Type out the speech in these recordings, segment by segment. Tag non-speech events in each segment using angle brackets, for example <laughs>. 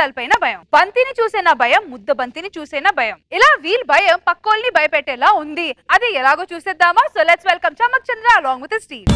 తలపైన భయం. బంతిని చూసేనా భయం? ముద్ద బంతిని చూసేనా భయం? ఇలా వీల్ భయం పక్కోల్ని భయపెట్టేలా ఉంది. అది ఎలాగో చూసేద్దామా? So let's welcome Chamak Chandra along with Steve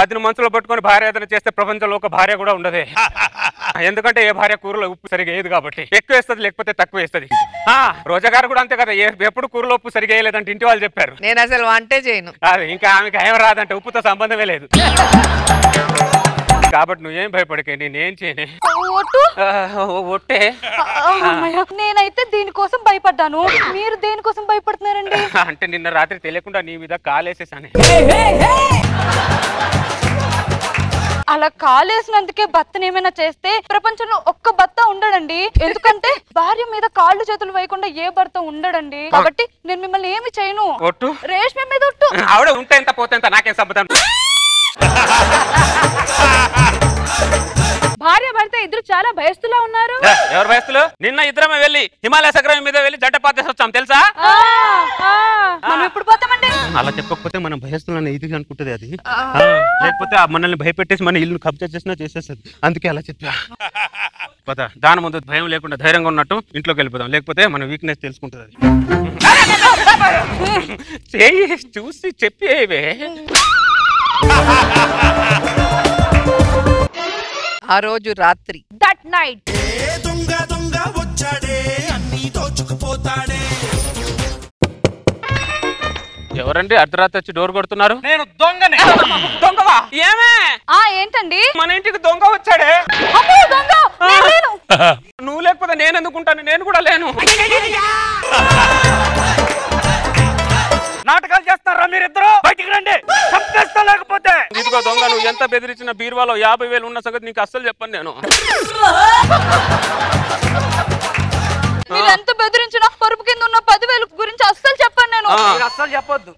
అతని మనసులో పట్టుకొని భార్య ఏదైనా చేస్తే ప్రపంచంలో ఒక భార్య కూడా ఉండదే. <laughs> ఎందుకంటే ఏ భార్య కూరలో ఉప్పు సరిగా వేయదు కాబట్టి. ఎక్కువ వేస్తుంది లేకపోతే తక్కువ వేస్తుంది. ఆ రోజా గారు కూడా అంతే కదా ఎప్పుడు కూరలో ఉప్పు సరిగా వేయలేదంటే ఇంటి వాళ్ళు చెప్పారు. నేను అసలు వంటే చేయను. అది ఇంకా ఆమెకి ఏం రాదంటే ఉప్పుతో సంబంధమే లేదు. కాబట్టి నువ్వేం భయపడకే నేనేం చేయనే. ఒట్టు? నేనైతే దీనికోసం భయపడ్డాను. మీరు దేనికోసం భయపడుతున్నారండి? అంటే నిన్న రాత్రి తెలియకుండా నీ మీద కాలేసేసానే. అలా కాలేసినందుకే భర్తను ఏమైనా చేస్తే ప్రపంచంలో ఒక్క భర్త ఉండడండి. ఎందుకంటే భార్య మీద కాళ్ళు చేతులు వేయకుండా ఏ భర్త ఉండడండి. కాబట్టి నేను మిమ్మల్ని ఏమి చేయను. ఒట్టు? రేష్మి మీద ఒట్టు. ఆవిడ ఉంటే ఎంత పోతే ఎంత నాకేం సంబంధం? భార్య భర్త ఇద్దరు చాలా భయస్తులా ఉన్నారు. ఎవరు వయసులో నిన్న ఇద్దరమే వెళ్ళి హిమాలయ సగ్రహం మీద వెళ్ళి జంట పాతేసి వచ్చాం తెలుసా? అలా చెప్పకపోతే మనం భయస్తులని ఇది అనుకుంటది అది. లేకపోతే ఆ మనల్ని భయపెట్టేసి మన ఇల్లు కబ్జా చేసినా చేసేస్తుంది. అందుకే అలా చెప్పా. <laughs> పద దాని ముందు భయం లేకుండా ధైర్యంగా ఉన్నట్టు ఇంట్లోకి వెళ్ళిపోదాం. లేకపోతే మన వీక్నెస్ తెలుసుకుంటుంది అది. <laughs> చేయి చూసి చెప్పేవే ఆ రోజు రాత్రి. దట్ నైట్ దొంగ దొంగ వచ్చాడే? అన్ని దోచుకుపోతాడే. ఎవరండి? అర్ధరాత్రి వచ్చి డోర్ కొడుతున్నారు. నేను దొంగనే. దొంగవా? ఏమే? ఆ ఏంటండి? మన ఇంటికి దొంగ వచ్చాడే. <laughs> నువ్వు లేకపోతే నేను ఎందుకుంటాను? నేను కూడా లేను. నాటకాలు చేస్తారా మీరిద్దరు? బయటికి రండి. చంపేస్తా లేకపోతే. ఇదిగో దొంగ నువ్వు ఎంత బెదిరించిన బీరువాలో యాభై వేలు ఉన్న సంగతి నీకు అస్సలు చెప్పను నేను. <laughs> మీరు ఎంత బెదిరించినా పరుపు కింద ఉన్న పదివేలు గురించి అస్సలు చెప్పాను నేను. అస్సలు చెప్పొద్దు.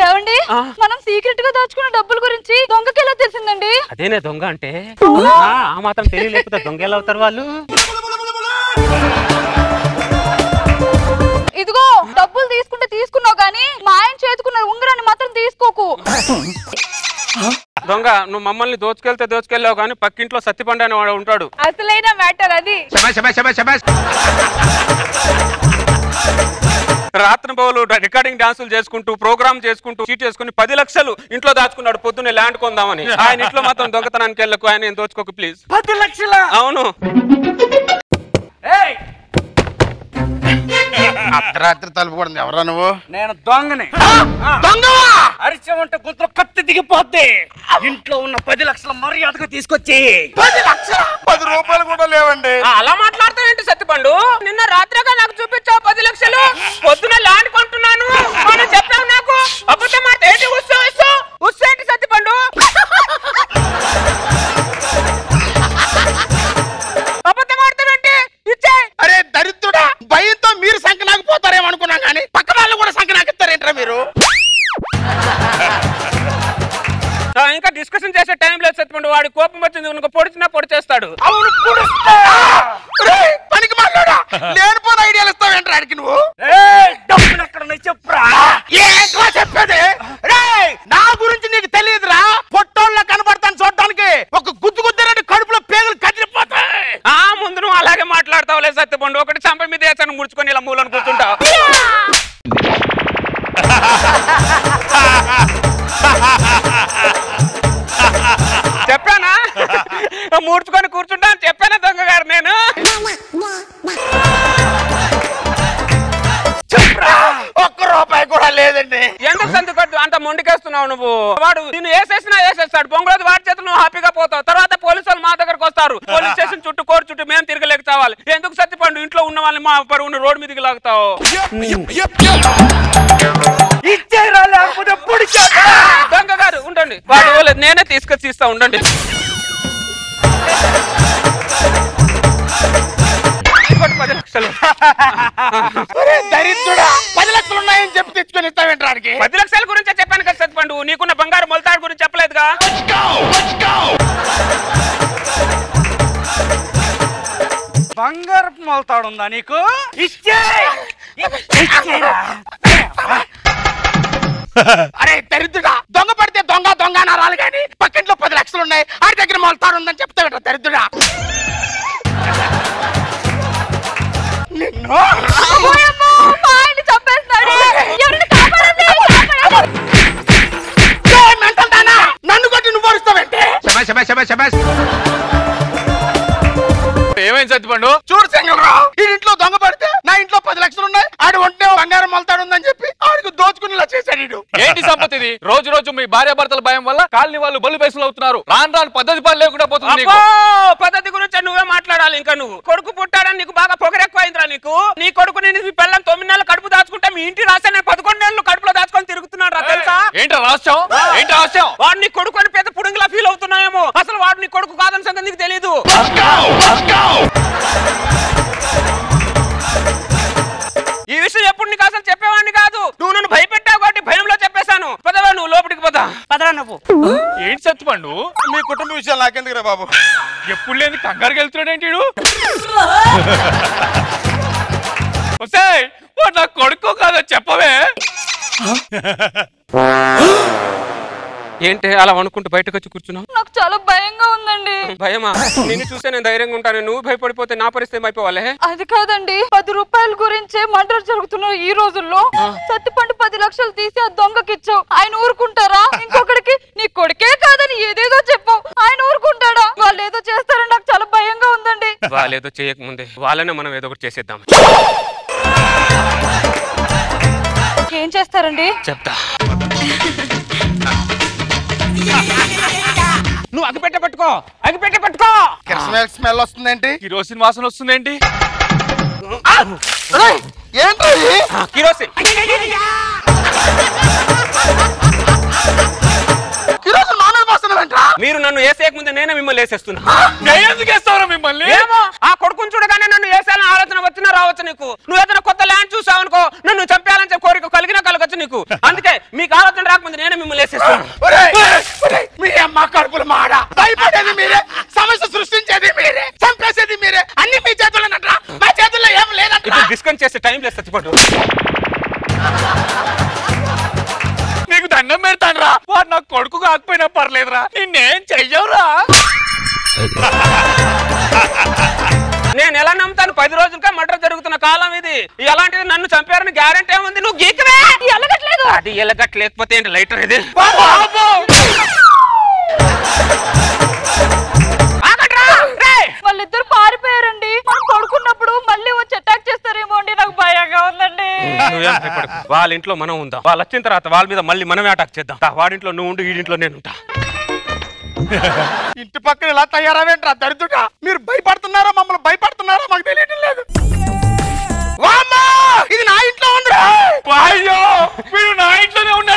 ఏమండి? మనం సీక్రెట్గా దాచుకున్న డబ్బుల గురించి దొంగకి ఎలా తెలిసిందండి? అదేనే దొంగ అంటే? ఆ, ఆ మాత్రం తెలియలేకపోతే దొంగ ఎలా అవుతారు వాళ్ళు? ఇదిగో డబ్బులు తీసుకుంటే తీసుకున్నావు కానీ మా ఆయన చేతుకున్న ఉంగరాన్ని మాత్రం తీసుకోకు. <laughs> దొంగ నువ్వు మమ్మల్ని దోచుకెళ్తే దోచుకెళ్ళావు కానీ పక్కింట్లో సత్తిపండు అని వాడు ఉంటాడు. అసలైన మ్యాటర్ అది. రాత్రి బౌలు రికార్డింగ్ డాన్సులు చేసుకుంటూ ప్రోగ్రామ్ చేసుకుంటూ చీట్ చేసుకుని పది లక్షలు ఇంట్లో దాచుకున్నాడు పొద్దున్నే ల్యాండ్ కొందామని. <laughs> ఆయన ఇంట్లో మాత్రం దొంగతనానికి వెళ్ళకు ఆయన ఏం దోచుకోకు ప్లీజ్. పది లక్షల? అవును. ఏయ్! అర్ధరాత్రి తలుపు కూడా ఎవరా నువ్వు? నేను దొంగని. అరిచామంటే గుంతలో కత్తి దిగిపోద్ది. ఇంట్లో ఉన్న పది లక్షల మర్యాదగా తీసుకొచ్చి. పది లక్షలు? పది రూపాయలు కూడా లేవండి. అలా మాట్లాడతావు ఏంటి సత్తిపండు? నిన్న రాత్రిగా నాకు చూపించావు పది లక్షలు. పొద్దున ల్యాండ్ ఇచ్చేరా లేకపోతే పొడి చేస్తా. దొంగ గారు ఉండండి. వాడు నేనే తీసుకొచ్చి ఇస్తా ఉండండి. పది లక్షలు. దరిద్రుడా పది లక్షలు ఉన్నాయని చెప్పి తెచ్చుకొని ఇస్తావేంట్రా ఆడికి? పది లక్షల గురించే చెప్పాను కదా సత్యపండు నీకున్న బంగారు మొలతాడు గురించి చెప్పలేదుగా? బంగారపు మొలతాడు ఉందా నీకు? ఇచ్చేయ్. దరిద్రుడా? దొంగ పడితే దొంగ దొంగ అనాలి కానీ పక్కింట్లో పది లక్షలు ఉన్నాయి ఆడి దగ్గర మొలతాడు ఉందని చెప్తావేంట్రా దరిద్రుడా? నిన్ను నన్ను కొట్టి నువ్వు అరుస్తావేంటి? ఏమైంది సత్యపండు చూడు సింగలరావు ఈ ఇంట్లో దొంగ పడితే నా ఇంట్లో పది లక్షలు ఉన్నాయి ఆడు ఒంటే బంగారం మొలతాడు ఉందని చెప్పి ఆడికి దోచుకునేలా చేశాడు ఈడు. ఇది రోజు రోజు మీ భార్యాభర్తల భయం వల్ల కాలనీ వాళ్ళు బలు బేసులు అవుతున్నారు. రాను రాను పద్ధతి పని లేకుండా పోతుంది పద్ధతి గురించి నువ్వే మాట్లాడాలి ఇంకా నువ్వు. కొడుకు పుట్టాడని నీకు బాగా పొగరెక్కువైందిరా నీకు. నీ కొడుకు నేను మీ పిల్లని తొమ్మిది నెలలు కడుపు దాచుకుంటే మీ ఇంటి రాసే నేను పదకొండు నెలలు కడుపులో దాచుకొని తిరుగుతున్నాడు రా తెలుసా? ఏంటి రహస్యం? ఏంటి రహస్యం? వాడు నీ కొడుకు అని పెద్ద పుడుగులా ఫీల్ అవుతున్నాయేమో అసలు వాడు నీ కొడుకు కాదని సంగతి నీకు తెలియదు నువ్వు ఏంటి సత్తుపండు మీ కుటుంబ విషయాలు నాకెందుకురా బాబు? ఎప్పుడు లేని కంగారుకి వెళ్తున్నాడు ఏంటి వీడు? ఒసేయ్, వాడు నా కొడుకు కాదో చెప్పవే. ఏంటి అలా అనుకుంటూ బయటకు వచ్చి కూర్చున్నావు? నాకు చాలా భయంగా ఉందండి. భయమా? నిన్ను చూస్తే నేను ధైర్యంగా ఉంటాను. నువ్వు భయపడిపోతే నా పరిస్థితి అయిపోవాలే? అది కాదండి. పది రూపాయల గురించే మంటలు జరుగుతున్నాయి ఈ రోజుల్లో. సత్తిపండు పది లక్షలు తీసి ఆ దొంగకిచ్చావు. ఆయన ఊరుకుంటారా? ఇంకొకడికి నీ కొడుకే కాదని ఏదేదో చెప్పావు. ఆయన ఊరుకుంటాడా? వాళ్ళు ఏదో చేస్తారని నాకు చాలా భయంగా ఉందండి. వాళ్ళేదో చేయకముందే. వాళ్ళనే మనం ఏదో ఒకటి చేసేద్దాం. ఏం చేస్తారండి? చెప్తా. నువ్వు అగిపెట్ట పట్టుకో అగిపెట్ట పట్టుకో. కిరసనాయిల్ స్మెల్ వస్తుందేంటి? కిరోసిన్ వాసన వస్తుందేంటి? ఇది? కిరోసిన్. మీరు నన్ను వేసేయక ముందే నేనే మిమ్మల్ని వేసేస్తున్నా నేను ఎందుకు వేస్తావురా మిమ్మల్ని? ఆ కొడుకుని చూడగానే నన్ను వేసేయాలని ఆలోచన వచ్చినా రావచ్చు నీకు. నువ్వు ఏదైనా కొత్త ల్యాండ్ చూసావు అనుకో నన్ను చంపేయాలని కోరిక కలిగినా కలగచ్చు నీకు. అందుకే మీకు ఆలోచన రాకముందే నేనే మిమ్మల్ని వేసేస్తాను ఒరేయ్, ఒరేయ్, మీ అమ్మ కడుపులు మాడ. భయపడేది మీరే సమస్య సృష్టించేది మీరే చంపేసేది మీరే. అన్ని మీ చేతుల్లోనట్రా. మా చేతుల్లో ఏం లేదంట్రా. ఇప్పుడు డిస్కౌంట్ చేస్తే టైం లేదు చచ్చిపోటు నీకు దండం పెడతానురా. వాడు నా కొడుకు కాకపోయినా పర్లేదురా. నిన్నేం చెయ్యవురా. నేను ఎలా నమ్ముతాను? పది రోజులుగా మర్డర్ జరుగుతున్న కాలం ఇది. ఎలాంటిది? నన్ను చంపారని గ్యారెంటీ ఏముంది? నువ్వు గీకవే. ఎలగట్లేదు. అది ఎలగట్లేకపోతే ఏంటి లైటర్ ఇది! వాళ్ళిద్దరు పారిపోయారండి. మనం పడుకున్నప్పుడు మళ్ళీ వచ్చి అటాక్ చేస్తారేమో అండి. నాకు భయంగా ఉందండి. నువ్వేం భయపడకు. వాళ్ళ ఇంట్లో మనం ఉందాం. వాళ్ళు వచ్చిన తర్వాత వాళ్ళ మీద మళ్ళీ మనమే అటాక్ చేద్దాం. దా, వాడింట్లో నువ్వు ఉండు వీడింట్లో నేను ఉంటా. ఇంటి పక్కన ఇలా తయారవేంట్రా దరిద్రుడా? మీరు భయపడుతున్నారా మమ్మల్ని భయపడుతున్నారా? మాకు తెలియటం లేదు. వామ్మా! ఇది నా ఇంట్లో ఉందిరా! అయ్యో! వీడు నా ఇంట్లోనే ఉన్నాడు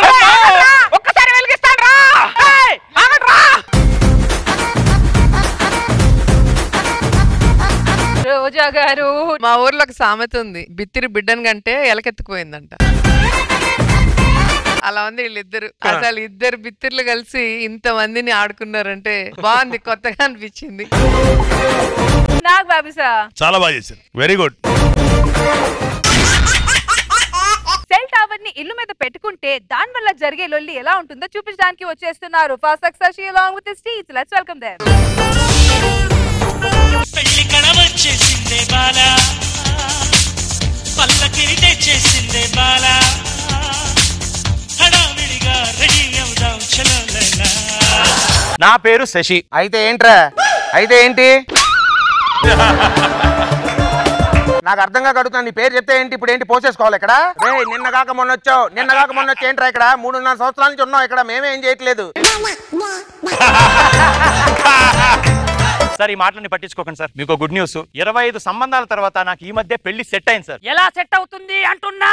గారు. మా ఊర్లో ఒక సామెత ఉంది. బిత్తిరి బిడ్డను కంటే ఎలకెత్తుకుపోయిందంట. అలా ఉంది వీళ్ళిద్దరు. అసలు ఇద్దరు బిత్తిర్లు కలిసి ఇంత మందిని ఆడుకున్నారంటే బాగుంది కొత్తగా అనిపించింది. నాకు బాబిసా చాలా బాగా చేశారు. వెరీ గుడ్ సెల్ టవర్ని ఇల్లు మీద పెట్టుకుంటే దాని వల్ల జరిగే లొల్లి ఎలా ఉంటుందో చూపించడానికి వచ్చేస్తున్నారు. First success along with his teeth. Let's welcome నా పేరు శశి. అయితే ఏంట్రా? అయితే ఏంటి? నాకు అర్థం కాక అడుగుతున్నా నీ పేరు చెప్తే ఏంటి? ఇప్పుడు ఏంటి? పోసేసుకోవాలి ఇక్కడ. రే నిన్న కాక మొన్న వచ్చావు. నిన్న కాక మొన్న వచ్చి ఏంట్రా ఇక్కడ? మూడున్నర సంవత్సరాల నుంచి ఉన్నావు ఇక్కడ. మేమేం చేయట్లేదు. సార్ ఈ మాటలని పట్టించుకోకండి సార్. మీకు గుడ్ న్యూస్. ఇరవై ఐదు సంబంధాల తర్వాత నాకు ఈ మధ్య పెళ్ళి సెట్ అయింది సార్. ఎలా సెట్ అవుతుంది అంటున్నా?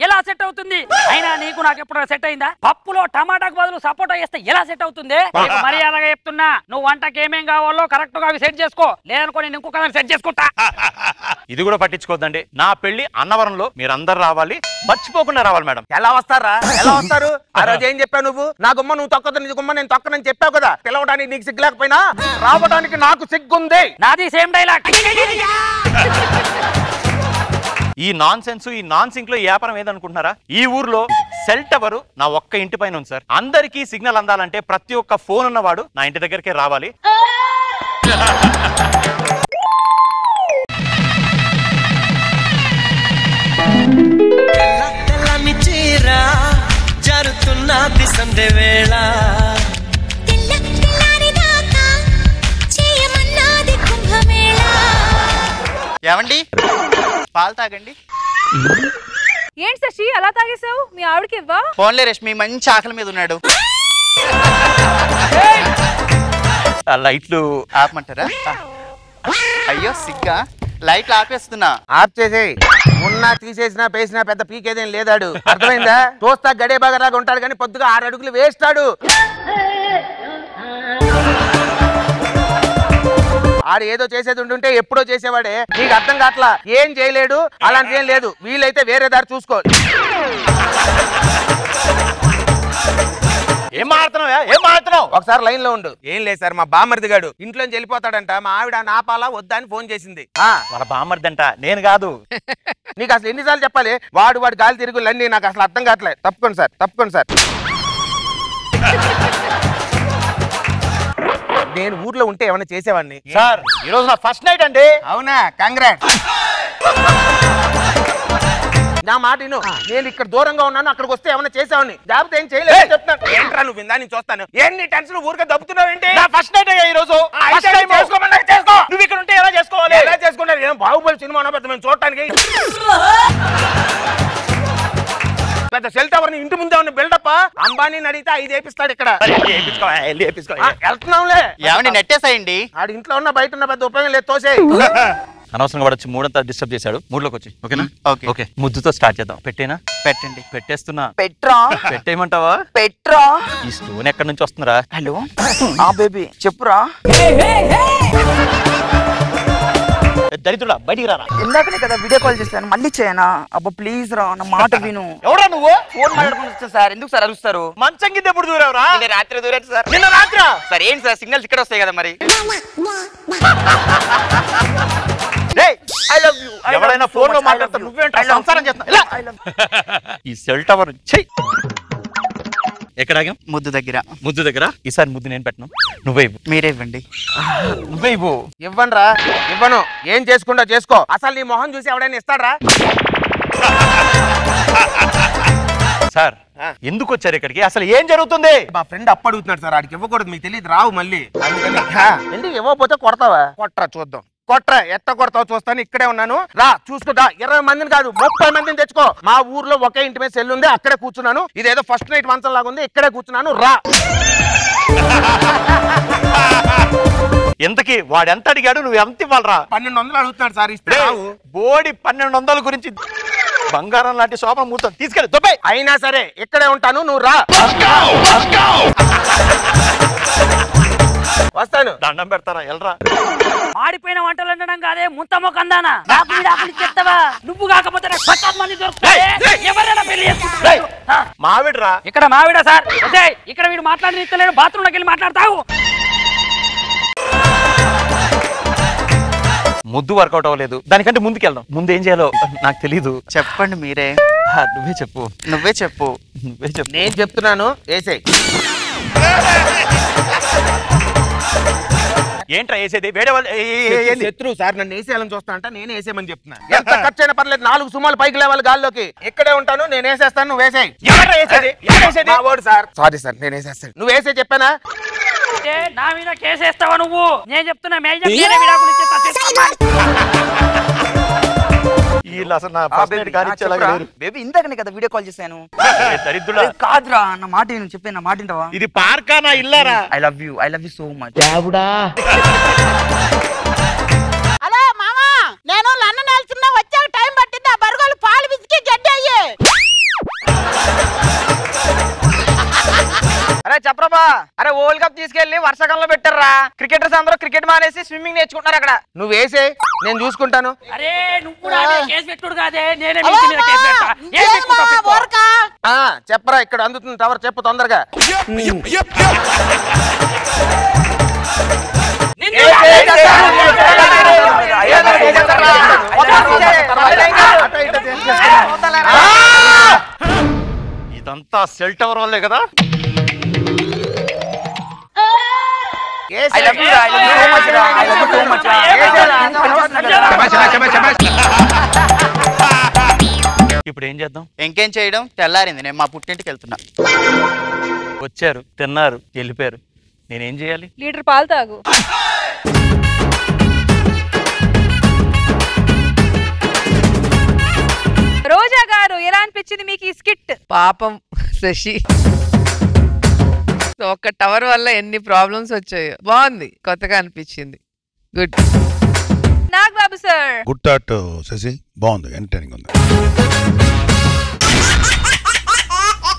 ఎలా సెట్ అవుతుంది? అయినా నీకు నాకు ఎప్పుడు సెట్ అయిందా? పప్పులో టమాటాకు బదులు సపోటా వేస్తే ఎలా సెట్ అవుతుంది? మర్యాదగా చెప్తున్నా నువ్వు వంటకి ఏమేం కావాలో కరెక్ట్గా అవి సెట్ చేసుకో. లేదనుకో నేను ఇంకొక సెట్ చేసుకుంటా. <laughs> ఇది కూడా పట్టించుకోవద్దండి. నా పెళ్ళి అన్నవరంలో మీరందరూ రావాలి. మర్చిపోకుండా రావాలి మేడం. ఎలా వస్తారా? ఎలా వస్తారు? ఆ రోజు ఏం చెప్పావు నువ్వు? నా గుమ్మ నువ్వు తొక్కదు నీ గుమ్మ నేను తొక్కనని చెప్పావు కదా. పిలవడానికి నీకు సిగ్గు లేకపోయినా రావడానికి నాకు సిగ్గుంది. నాది సేమ్ డైలాగ్ <laughs> ఈ నాన్ సెన్స్ ఈ నాన్ సింక్లో వ్యాపారం ఏదనుకుంటున్నారా? ఈ ఊర్లో సెల్ టవర్ నా ఒక్క ఇంటి పైన ఉంది సార్. అందరికీ సిగ్నల్ అందాలంటే ప్రతి ఒక్క ఫోన్ ఉన్నవాడు నా ఇంటి దగ్గరికే రావాలి. తెల్లని చీర వేళ. ఏమండి? పాలు తాగండి. ఏంటి శశి అలా తాగేసావు మీ ఆవిడకి ఇవ్వా? ఫోన్లే రష్మి మంచి ఆకలి మీద ఉన్నాడు. ఆ లైట్లు ఆపమంటారా? అయ్యో సిగ్గా. లైట్లు ఆపేస్తున్నా. ఆఫ్ చేసేయ్ ఉన్నా తీసేసినా పేసినా పెద్ద పీకేదేం లేదాడు. అర్థమైందా? చూస్తా గడే బాగరాగా ఉంటాడు కానీ పొద్దుగా ఆరు అడుగులు వేస్తాడు. ఆడు ఏదో చేసేది ఉంటుంటే ఎప్పుడో చేసేవాడే. నీకు అర్థం కావట్లా? ఏం చేయలేడు? అలాంటి ఏం లేదు. వీలైతే వేరే దారి చూసుకో. ఏం మాడుతున్నావు ఏం? మాడుతున్నావు ఒకసారి లైన్లో ఉండు. ఏం లేదు సార్ మా బామర్ది గాడు. ఇంట్లోంచి వెళ్ళిపోతాడంట. మా ఆవిడ నాపాలా వద్దా అని ఫోన్ చేసింది. ఆ. వాళ్ళ బామ్మర్దంట. నేను కాదు. <laughs> నీకు అసలు ఎన్నిసార్లు చెప్పాలి? వాడు వాడు గాలి తిరుగులన్నీ నాకు అసలు అర్థం కావట్లేదు తప్పుకోండి సార్ తప్పుకోండి సార్. <laughs> నేను ఊర్లో ఉంటే ఏమైనా చేసేవాడిని? సార్ ఈ రోజు నా ఫస్ట్ నైట్ అండి. అవునా? కంగ్రాట్ నా మాట విను. నేను ఇక్కడ దూరంగా ఉన్నాను అక్కడికి వస్తే ఏమైనా చేసావని జాగ్రత్త ఏం చేయలేదు. చెప్తాను ఏంట్రా నువ్వు విందా? నేను చూస్తాను. ఏంటి టెన్షన్ ఊరికే దప్పుతున్నావు ఏంటి? నా ఫస్ట్ నైట్ ఈ రోజు. చేసుకోమన్నా చేసుకో నువ్వు ఇక్కడ ఉంటే ఎలా చేసుకోవాలి? ఎలా చేసుకుంటారు ఏం బాహుబలి సినిమా పెద్ద మేము చూడటానికి పెద్ద సెల్ టవర్ ఇంటి ముందే ఉన్న బిల్డప్ అంబానీ అడిగితే ఐదు వేపిస్తాడు ఇక్కడ. వెళ్తున్నాంలే. ఏమండి నెట్టేసాయండి. ఆడు ఇంట్లో ఉన్న బయట ఉన్న పెద్ద ఉపయోగం లేదు తోసే <laughs> అనవసరంగా వాడు వచ్చి మూడంతా డిస్టర్బ్ చేశాడు. మూడులోకి వచ్చి ఓకేనా? ఓకే. ఓకే ముద్దుతో స్టార్ట్ చేద్దాం. పెట్టేనా? పెట్టండి. పెట్టేస్తున్నా. పెట్రా పెట్టేయమంటావా? పెట్రా ఈ స్టోన్ ఎక్కడి నుంచి వస్తుందిరా? హలో? ఆ బేబీ చెప్పురా? దరిద్రుడా బయటికి రారా? ఇందాకనే కదా వీడియో కాల్ చేశాను మళ్ళీ చేయనా? అబ్బా ప్లీజ్ రా నా మాట <laughs> విను. ఎవరా నువ్వు? ఫోన్ మాట్లాడుకుని వస్తా సార్ ఎందుకు సార్ అరుస్తారు? మంచం కింద ఎప్పుడు దూరావురా? రాత్రి దూరేది సార్. నిన్న రాత్రా? సార్ ఏంటి సార్ సిగ్నల్స్ ఇక్కడ వస్తాయి కదా మరి? <laughs> ఎవడైనా ఫోన్లో మాట్లాడతా నువ్వేంటా సంసారం ఇలా. <laughs> ఈ సెల్ టవర్ చెయ్ ఎక్కడ ఆగాం ముద్దు దగ్గర. ముద్దు దగ్గర? ఈసారి ముద్దు నేను పెట్టను. నువ్వే ఇవ్వు. మీరే ఇవ్వండి. నువ్వే ఇవ్వు. ఇవ్వనురా. ఇవ్వను. ఏం చేసుకుంటా చేసుకో. అసలు నీ మొహం చూసి ఎవడైనా ఇస్తాడరా? సార్ ఎందుకు వచ్చారు ఇక్కడికి? అసలు ఏం జరుగుతుంది? మా ఫ్రెండ్ అప్పు అడుగుతున్నాడు సార్. ఆడికి ఇవ్వకూడదు మీకు తెలియదు రావు మళ్ళీ. అందుకని ఎందుకు ఇవ్వకపోతే కొడతావా? కొట్రా చూద్దాం. కొట్రా ఎట్ట కొడతావు చూస్తాను ఇక్కడే ఉన్నాను. రా చూసుకుంటా. ఇరవై మందిని కాదు ముప్పై మందిని తెచ్చుకో. మా ఊర్లో ఒకే ఇంటి మీద సెల్ ఉంది అక్కడే కూర్చున్నాను. ఇదేదో ఫస్ట్ నైట్ మంచం లాగా ఉంది ఇక్కడే కూర్చున్నాను రా. ఎంతకి వాడు ఎంత అడిగాడు? నువ్వు ఎంత ఇవ్వాలరా? పన్నెండు వందలు అడుగుతున్నాడు సార్ ఇస్తే బోడి పన్నెండు వందల గురించి బంగారం లాంటి శోభ మూర్తం తీసుకెళ్ళి దుబాయ్ అయినా సరే ఇక్కడే ఉంటాను నువ్వు రా. వస్తాను. దండం పెడతారా? ఎల్రా. మాడిపోయిన వంటలు వండడం కాదే ముంతమో కందానా నాకు డాకులు చెప్తావా నువ్వు కాకపోతే నాకు మంది దొరుకుతాయి ఎవరైనా పెళ్ళి మావిడ్రా. ఇక్కడ మావిడ సార్. ఒసేయ్, ఇక్కడ వీడు మాట్లాడి ఇస్తలేడు బాత్రూమ్లోకి వెళ్ళి మాట్లాడతావు. ముద్దు వర్కౌట్ అవ్వలేదు. దానికంటే ముందుకెళ్దాం. ముందు ఏం చేయాలో నాకు తెలీదు. చెప్పండి మీరే. నువ్వే చెప్పు. నువ్వే చెప్పు. నువ్వే చెప్పు. నేను చెప్తున్నాను వేసేయ్. ఏంట్రా వేసేది? వేరే వాళ్ళు? శత్రువు సార్ నన్ను వేసేయాలని చూస్తా అంటే నేను వేసేయమని చెప్తున్నా. ఎంత ఖర్చు అయినా పర్లేదు నాలుగు సుమాలు పైకి లేవాలి గాల్లోకి. ఇక్కడే ఉంటాను నేను వేసేస్తాను నువ్వు వేసేయ్. వేసేది? ఎవరు సార్. సారీ సార్ నేను వేసేస్తాను. నువ్వు వేసే చెప్పానా? అంటే నా మీద కేసేస్తావా నువ్వు? నేను చెప్తున్నా మేజర్ విడాకులు. వీళ్ళు అసలు నా ఫస్ట్ నైట్ కానిచ్చేలాగా లేరు. బేబీ ఇందాకనే కదా వీడియో కాల్ చేశాను. <laughs> ఏ దరిద్రుడా. కాదురా నా మాట నేను చెప్పాను నా మాట వింటావా? ఇది పార్కా నా ఇల్లారా? I love you I love you so much hello మామా నేను లండన్ వెళ్తున్నా వచ్చాక టైం పట్టింది ఆ బరుగోలు పాలు పిసికి గడ్డి అయ్యి. అరే చెప్పరాబా అరే వరల్డ్ కప్ తీసుకెళ్ళి వర్షాకాలంలో పెట్టారా క్రికెటర్స్ అందరూ క్రికెట్ మానేసి స్విమ్మింగ్ నేర్చుకుంటున్నారు అక్కడ నువ్వు వేసే నేను చూసుకుంటాను అరే నువ్వు చెప్పరా ఇక్కడ అందుతుంది టవర్ చెప్పు తొందరగా నిన్ను ఇదంతా సెల్ టవర్ వల్లే కదా I love you I love you so much రా I love you so much రా ఇప్పుడు ఏం చేద్దాం? ఇంకేం చేయడం? తెల్లారింది నేను మా పుట్టింటికి వెళ్తున్నా. వచ్చారు తిన్నారు వెళ్ళిపోయారు. నేనేం చేయాలి? లీటర్ పాలు తాగు. రోజా గారు ఎలా అనిపించింది మీకు ఈ స్కిట్? పాపం శశి. సో ఒక్క టవర్ వల్ల ఎన్ని ప్రాబ్లమ్స్ వచ్చాయో. బాగుంది. కొత్తగా అనిపించింది. Good. Nag Babu sir. Good thought Shashi. బాగుంది. ఎంటర్టైనింగ్ ఉంది.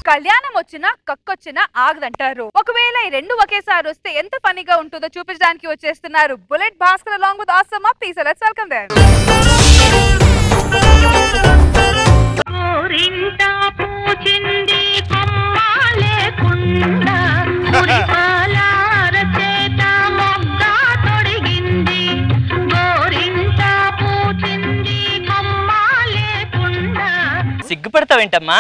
కళ్యాణం వచ్చినా కక్కొచ్చినా ఆగదంటారు. ఒకవేళ ఈ రెండు ఒకేసారి వస్తే ఎంత ఫనీగా ఉంటుందో చూపించడానికి వచ్చేస్తున్నారు. Bullet Bhaskar along with awesome please let's welcome there ఊరింటా పూచింది కొమ్మ లేకుండా సిగ్గుపడతావేంటమ్మా?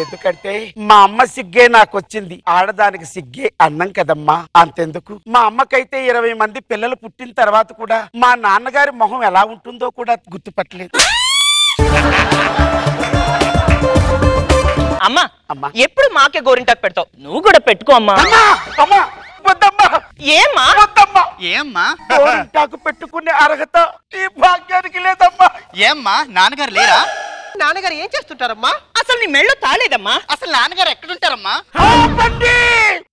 ఎందుకంటే మా అమ్మ సిగ్గే నాకు వచ్చింది ఆడదానికి సిగ్గే అన్నం కదమ్మా. అంతెందుకు? మా అమ్మకైతే ఇరవై మంది పిల్లలు పుట్టిన తర్వాత కూడా మా నాన్నగారి మొహం ఎలా ఉంటుందో కూడా గుర్తుపట్టలేదు. అమ్మా ఎప్పుడు మాకే గోరింటాకు పెడతావు? నువ్వు కూడా పెట్టుకో అమ్మా! అమ్మా! వద్దమ్మా! ఏమ్మా? వద్దమ్మా! ఏమ్మా? గోరింటాకు పెట్టుకునే అర్హత ఈ భాగ్యానికి లేదమ్మా. ఏమ్మా? నాన్నగారు లేరా? నాన్నగారు ఏం చేస్తుంటారమ్మా? అసలు నీ మెళ్ళో తాలేదమ్మా. అసలు నాన్నగారు ఎక్కడుంటారమ్మా? ఆపండి!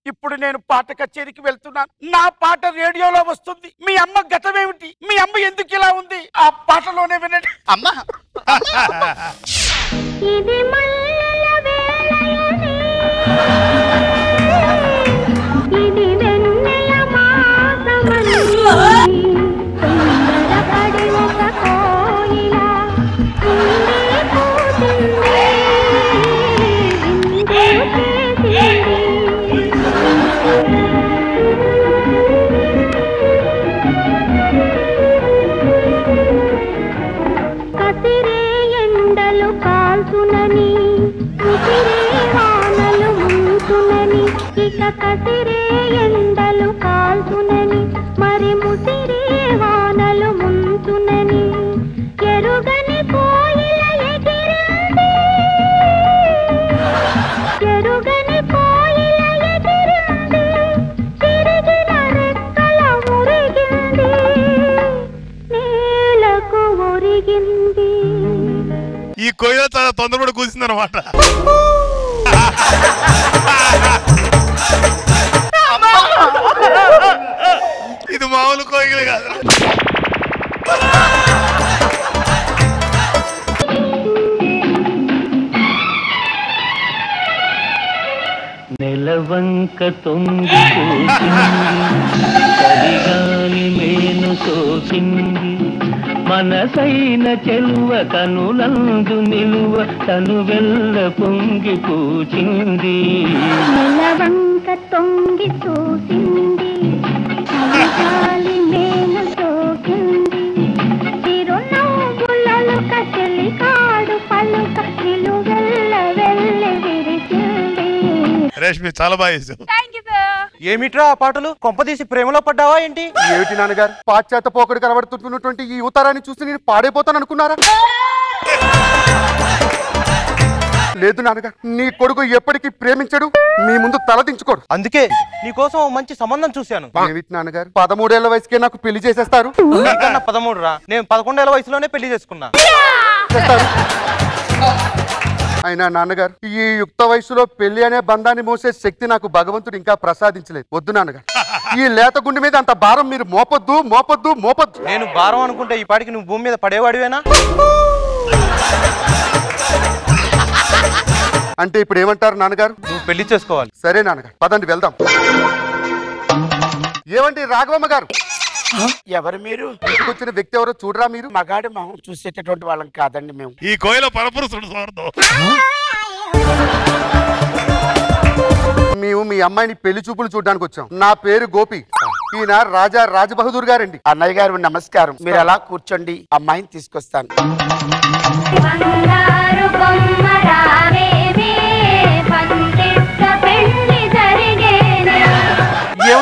ఇప్పుడు నేను పాట కచేరికి వెళ్తున్నాను. నా పాట రేడియోలో వస్తుంది. మీ అమ్మ గతం ఏమిటి మీ అమ్మ ఎందుకు ఇలా ఉంది? ఆ పాటలోనే వినండి. అమ్మా! <laughs> ఇది మల్లెల వేళయని కసిరే ఎండలు కాల్చునని మరి ముసిరే వానలు ముంచునని. ఎరుగని కోయిల ఎగిరింది. ఎరుగని కోయిల ఎగిరింది. తిరిగిన రెక్కల మురిగింది. నేలకు ఒరిగింది ఈ కొయ్య చాలా తొందరపడి కూసింది అనమాట <laughs> ఇది మామూలు కోయిలు కాదు నెలవంక తొంగి చూసింది పూచింది మనసైన చెలువ కనులందు నిలువ తను వెళ్ళ పొంగి పూచింది. నెలవంక తొంగి చూసింది. రేష్మి చాలా బాగా చేసావు. ఏమిట్రా ఆ పాటలు? కొంపదీసి ప్రేమలో పడ్డావా ఏంటి? ఏమిటి నాన్నగారు? పాశ్చాత్య పోకడు కనబడుతున్నటువంటి ఈ ఉత్తరాన్ని చూసి నేను పాడైపోతాను అనుకున్నారా? లేదు నాన్నగారు నీ కొడుకు ఎప్పటికీ ప్రేమించడు మీ ముందు తలదించుకోడు అందుకే నీకోసం ఓ మంచి సంబంధం చూశాను. ఏమిటి నాన్నగారు? పదమూడేళ్ళ వయసుకే నాకు పెళ్ళి చేసేస్తారు. నీకన్నా పదమూడు రా నేను పదకొండేళ్ళ వయసులోనే పెళ్ళి చేసుకున్నా. చేస్తారు. అయినా నాన్నగారు ఈ యుక్త వయసులో పెళ్ళి అనే బంధాన్ని మోసే శక్తి నాకు భగవంతుడు ఇంకా ప్రసాదించలేదు. వద్దు నాన్నగారు. ఈ లేత గుండె మీద అంత భారం మీరు మోపొద్దు మోపొద్దు మోపొద్దు. నేను భారం అనుకుంటే ఈ పాటికి నువ్వు భూమి మీద పడేవాడివేనా? అంటే ఇప్పుడు ఏమంటారు నాన్నగారు? నువ్వు పెళ్ళి చేసుకోవాలి. సరే నాన్నగారు పదండి వెళ్దాం. ఏమండి రాఘవమ్మ గారు? ఎవరు మీరు? వచ్చిన వ్యక్తి ఎవరో చూడరా మీరు? మగాడి మొహం చూసేటటువంటి వాళ్ళం కాదండి మేము. ఈ కోయిల పరపురుషుడు స్వార్థం. మేము మీ అమ్మాయిని పెళ్ళి చూపులు చూడడానికి వచ్చాం. నా పేరు గోపి. ఈయన రాజా రాజబహదూర్ గారండి. అన్నయ్య గారు నమస్కారం. మీరు అలా కూర్చోండి. అమ్మాయిని తీసుకొస్తాను.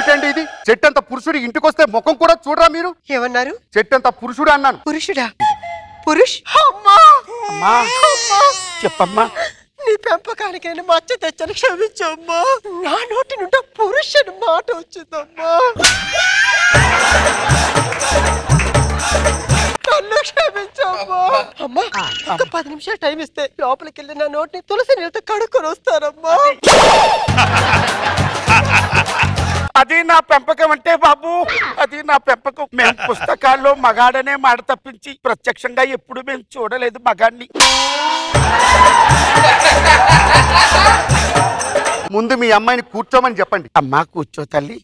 ఏమిటండి ఇది? చెట్టంత పురుషుడు ఇంటికి వస్తే ముఖం కూడా చూడరా మీరు? ఏమన్నారు? చెట్టంత పురుషుడు అన్నాను. పురుషుడా? పురుష్? అమ్మా! అమ్మా! చెప్పమ్మా! నీ పెంపకానికైనా మచ్చ తెచ్చని క్షమించమ్మా. నా నోటి నుండి పురుష్ అని మాట వచ్చిందమ్మా. నన్ను క్షమించమ్మా. అమ్మా ఒక పది నిమిషాలు టైం ఇస్తే లోపలికి వెళ్ళి నా నోటిని తులసి నీళ్ళతో కడుక్కొని వస్తారమ్మా. అది నా పెంపకం అంటే బాబు అది నా పెంపకం. మేము పుస్తకాల్లో మగాడనే మాట తప్పించి ప్రత్యక్షంగా ఎప్పుడు మేము చూడలేదు మగాడిని. ముందు మీ అమ్మాయిని కూర్చోమని చెప్పండి. అమ్మా కూర్చో తల్లి.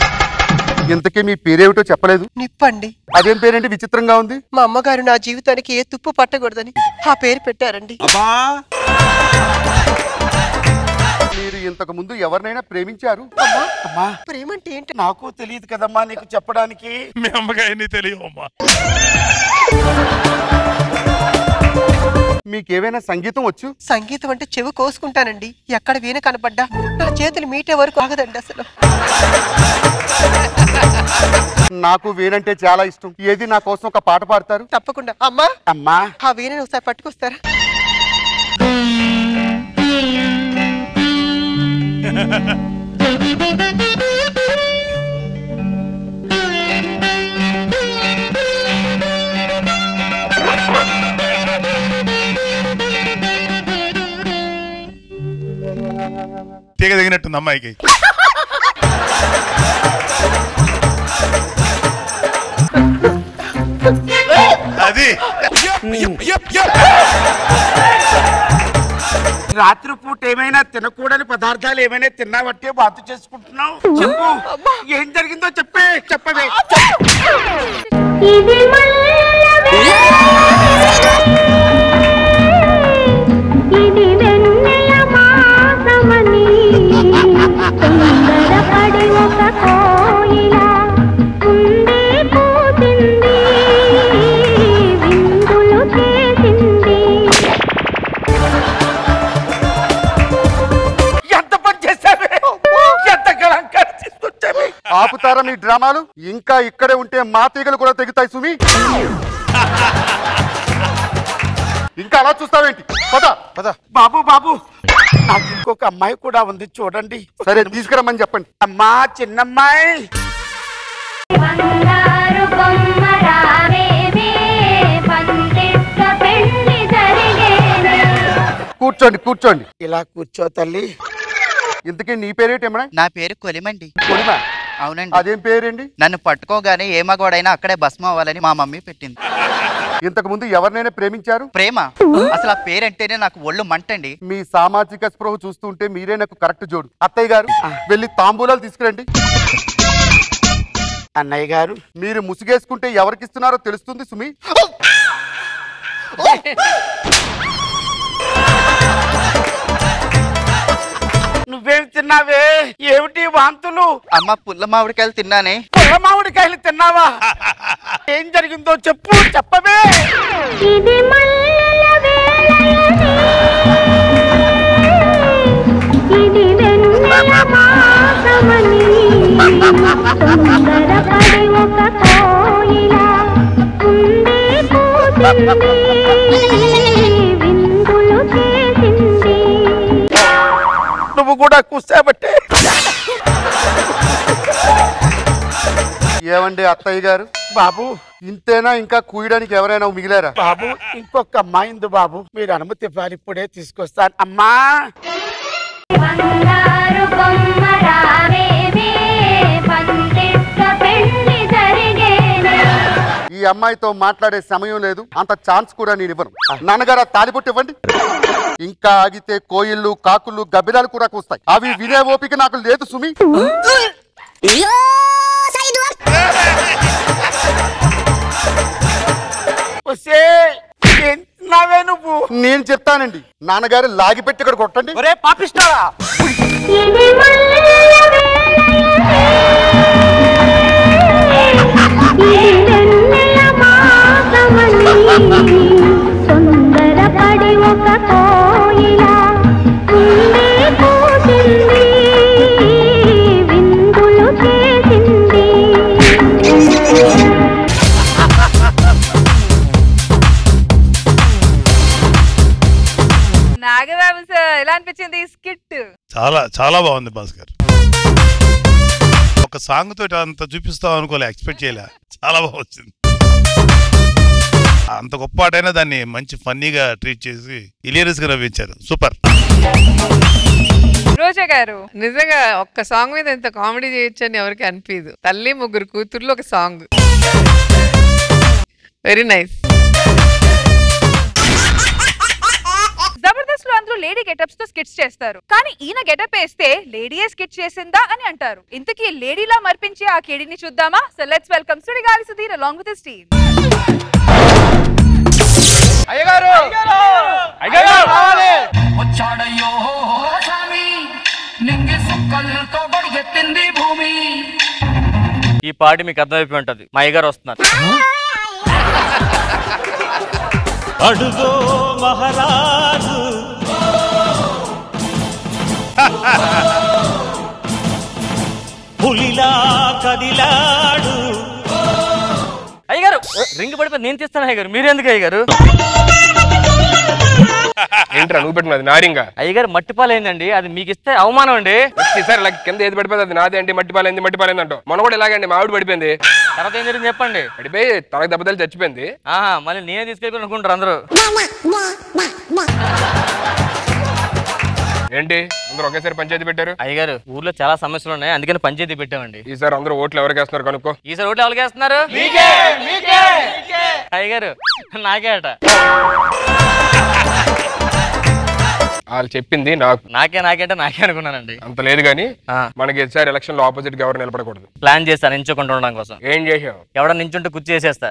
ఇంతకీ మీ పేరేమిటో చెప్పలేదు? నిప్పండి. అదేం పేరేంటి విచిత్రంగా ఉంది. మా అమ్మగారు నా జీవితానికి ఏ తుప్పు పట్టకూడదని ఆ పేరు పెట్టారండి. మీరు ఇంతకు ముందు ఎవరినైనా ప్రేమించారు? అమ్మా ప్రేమంటే ఏంటి నాకు తెలియదు కదమ్మా నీకు చెప్పడానికి. మీ అమ్మగారిని తెలియవమ్మా మీకేమైనా సంగీతం వచ్చు? సంగీతం అంటే చెవి కోసుకుంటానండి. ఎక్కడ వీణ కనపడ్డా? నా చేతులు మీటే వరకు ఆగదండి అసలు. నాకు వీణంటే చాలా ఇష్టం. ఏది నా కోసం ఒక పాట పాడతారు? తప్పకుండా. అమ్మా అమ్మా. ఆ వీణను ఒకసారి పట్టుకొస్తారా? తీగ దిగినట్టుంది అమ్మాయికి. అది. రాత్రిపూట ఏమైనా తినకూడని పదార్థాలు ఏమైనా తిన్నావట్టే బాతు చేసుకుంటున్నావు? చెప్పు. ఏం జరిగిందో చెప్పే చెప్పవే. ఇది ఆపుతారా మీ డ్రామాలు? ఇంకా ఇక్కడే ఉంటే మా తీగలు కూడా తెగుతాయి సుమి. ఇంకా అలా చూస్తావేంటి? పద. పద. బాబు బాబు. నాకు ఇంకొక అమ్మాయి కూడా ఉంది చూడండి. సరే తీసుకురమ్మని చెప్పండి. అమ్మా చిన్నమ్మాయి. కూర్చోండి కూర్చోండి. ఇలా కూర్చో తల్లి. ఇంతకీ నీ పేరేంటి ఏమన్నా నా పేరు కొలిమండి. కొలిమా. అవునండి. అదేం పేరేంటి? నన్ను పట్టుకోగానే ఏ మగవాడైనా అక్కడే భస్మం అవ్వాలని మా మమ్మీ పెట్టింది. ఇంతకు ముందు ఎవరినైనా ప్రేమించారు? ప్రేమ? అసలు ఆ పేరంటేనే నాకు ఒళ్ళు మంటండి. మీ సామాజిక స్పృహ చూస్తుంటే మీరే నాకు కరెక్ట్ జోడు. అత్తయ్య గారు వెళ్ళి తాంబూలాలు తీసుకురండి. అన్నయ్య గారు. మీరు ముసుగేసుకుంటే ఎవరికి ఇస్తున్నారో తెలుస్తుంది సుమి. నువ్వేం తిన్నావే? ఏమిటి వాంతులు? అమ్మ పుల్ల మామిడికాయలు తిన్నానే. పుల్ల మామిడికాయలు తిన్నావా? <laughs> ఏం జరిగిందో చెప్పు చెప్పవే. ఒక కోయిల. ఉండే నువ్వు కూడా కూర్చోబట్టే. ఏమండి అత్తయ్య గారు? బాబు. ఇంతేనా ఇంకా కూయడానికి ఎవరైనా మిగిలారా? బాబు ఇంకొక అమ్మాయి ఉంది బాబు. మీరు అనుమతి ఇవ్వాలి ఇప్పుడే తీసుకొస్తాను. అమ్మా! ఈ అమ్మాయితో మాట్లాడే సమయం లేదు. అంత ఛాన్స్ కూడా నేను ఇవ్వను. నాన్నగారు ఆ తాలిబొట్టు ఇవ్వండి. ఇంకా ఆగితే కోయిళ్ళు కాకులు గబ్బిలాలు కూడా కూస్తాయి అవి వినే ఓపిక నాకు లేదు సుమి. నువ్వు? నేను చెప్తానండి. నాన్నగారు లాగి పెట్టి ఇక్కడ కొట్టండి. ఒరే పాపిస్తావా మాసమని తొందరపడి ఒక కోయిల ఉండే కూసింది విందులు చేసింది. నాగబాబు సార్ ఎలా అనిపించింది ఈ స్కిట్? చాలా చాలా బాగుంది భాస్కర్. ఒక సాంగ్ తోటి అంత చూపిస్తావు అనుకోలే ఎక్స్పెక్ట్ చేయలే. చాలా బాగా వచ్చింది. అంత గొప్ప ఆటైనా దాన్ని మంచి ఫన్నీగా ట్రీట్ చేసి ఇలియరస్గా నవ్వించారు సూపర్. రోజా గారు నిజంగా ఒక్క సాంగ్ మీద ఎంత కామెడీ చేయొచ్చు అని ఎవరికి అనిపించదు తల్లి ముగ్గురు కూతుర్లు ఒక సాంగ్. వెరీ నైస్ జబర్దస్త్లో అందరూ లేడీ గెటప్స్తో స్కిట్స్ చేస్తారు. కానీ ఈయన గెటప్ వేస్తే లేడీయే స్కిట్ చేసిందా అని అంటారు. ఇంతకీ లేడీలా మర్పించి ఆ కేడిని చూద్దామా? So let's welcome Sudigali Sudheer along with team అయ్యగారు! వచ్చాడయ్యో స్వామి నింగి సుక్కలతో బడిగెత్తింది భూమి. ఈ పాటి మీకు అర్థమైపోయి ఉంటది. మా అయ్యగారు వస్తున్నారు. అడుగో మహారాజు. <laughs> పులిలా కదిలాడు. అయ్యగారు రింగ్ పడిపోయి నేను తీస్తాను అయ్యగారు. మీరు ఎందుకు అయ్యగారు? ఏంట్రా నువ్వు పెట్టినది నారింగా అయ్యగారు మట్టిపాలు ఏందండి అది మీకు ఇస్తే అవమానం అండి. ఈసారి ఇలా కింద ఏది పడిపోతుంది అది నాదే అండి మట్టి పాలైంది మట్టి పాలైంది అంటావు. మొన్న కూడా ఇలాగండి మా ఆవిడ పడిపోయింది. తర్వాత ఏం జరిగింది చెప్పండి. పడిపోయి తనకు దెబ్బతలు చచ్చిపోయింది. ఆహా మళ్ళీ నేనే తీసుకెళ్ళి అనుకుంటారు అందరూ. ఏంటి? అందరూ ఒకేసారి పంచాయతీ పెట్టారు? అయ్యగారు ఊర్లో చాలా సమస్యలు ఉన్నాయి. అందుకని పంచాయతీ పెట్టామండి. ఈసారి అందరూ ఓట్లు ఎవరికి వేస్తున్నారు కనుక్కో? ఈసారి ఓట్లు ఎవరికి వేస్తున్నారు? అయ్యగారు నాకే అట. వాళ్ళు చెప్పింది నాకు. నాకే నాకే అంటే నాకే అనుకున్నానండి. అంత లేదు కానీ మనకి ఈసారి ఎలక్షన్లో ఆపోజిట్గా ఎవరు నిలబడకూడదు. ప్లాన్ చేస్తాను నించోకుండా ఉండడం కోసం. ఏం చేసావు ఎవడ నించుంటే కుర్చీ చేసేస్తా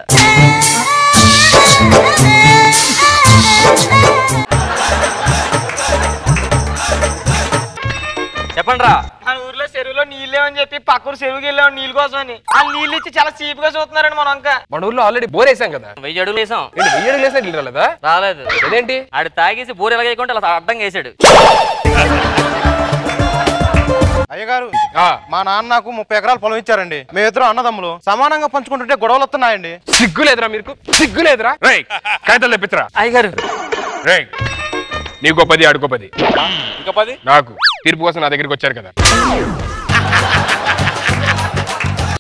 చెప్పండి రా మన ఊర్లో చెరువులో నీళ్ళేమని చెప్పి పక్కూరు చెరువుకి వెళ్ళాం నీళ్ళ కోసం అని ఆ నీళ్ళు ఇచ్చి చాలా చీప్గా చూస్తున్నారండి మన అంక మన ఊర్లో ఆల్రెడీ బోర్ వేసాం కదా. వెయ్యి అడుగులు వేసాం. ఏంటి వెయ్యి అడుగులు వేసినా నీళ్ళు రాలేదా? రాలేదు. అదేంటి ఆడు తాగేసి బోర్ ఎలాగైకుంటే అలా అడ్డం వేసాడు. అయ్యగారు మా నాన్న నాకు ముప్పై ఎకరాల పొలం ఇచ్చారండి. మేమిద్దరం అన్నదమ్ములు. సమానంగా పంచుకుంటుంటే గొడవలు వస్తున్నాయండి సిగ్గు లేదురా మీకు? సిగ్గు లేదురా రేయ్ కాగితాలు తెప్పించరా అయ్యగారు. రేయ్ నీకో పది ఆడుకో పది ఇంకా పది? నాకు తీర్పు కోసం నా దగ్గరికి వచ్చారు కదా.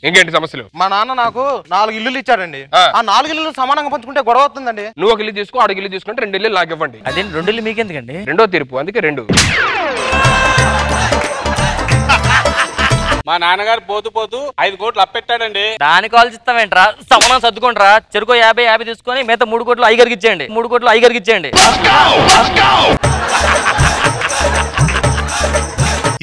ఇంకేంటి సమస్యలు? మా నాన్న నాకు నాలుగు ఇల్లులు ఇచ్చాడండి. ఆ. నాలుగు ఇల్లు సమానంగా పంచుకుంటే గొడవ వస్తుందండి. నువ్వు ఒక ఇల్లు తీసుకో ఆడు ఇల్లు తీసుకుంటే రెండు ఇల్లు నాకు ఇవ్వండి అదే రెండు ఇల్లు మీకెందుకండి? రెండో తీర్పు అందుకే రెండు. మా నాన్నగారు పోతూ పోతూ ఐదు కోట్లు అప్పెట్టాడండి. దానికి ఆలోచిస్తామేంట్రా సమానం సర్దుకుంటారా చెరుకు యాభై యాభై తీసుకొని మిగతా మూడు కోట్లు ఐగరికి ఇచ్చేయండి మూడు కోట్లు ఐగరికి ఇచ్చేయండి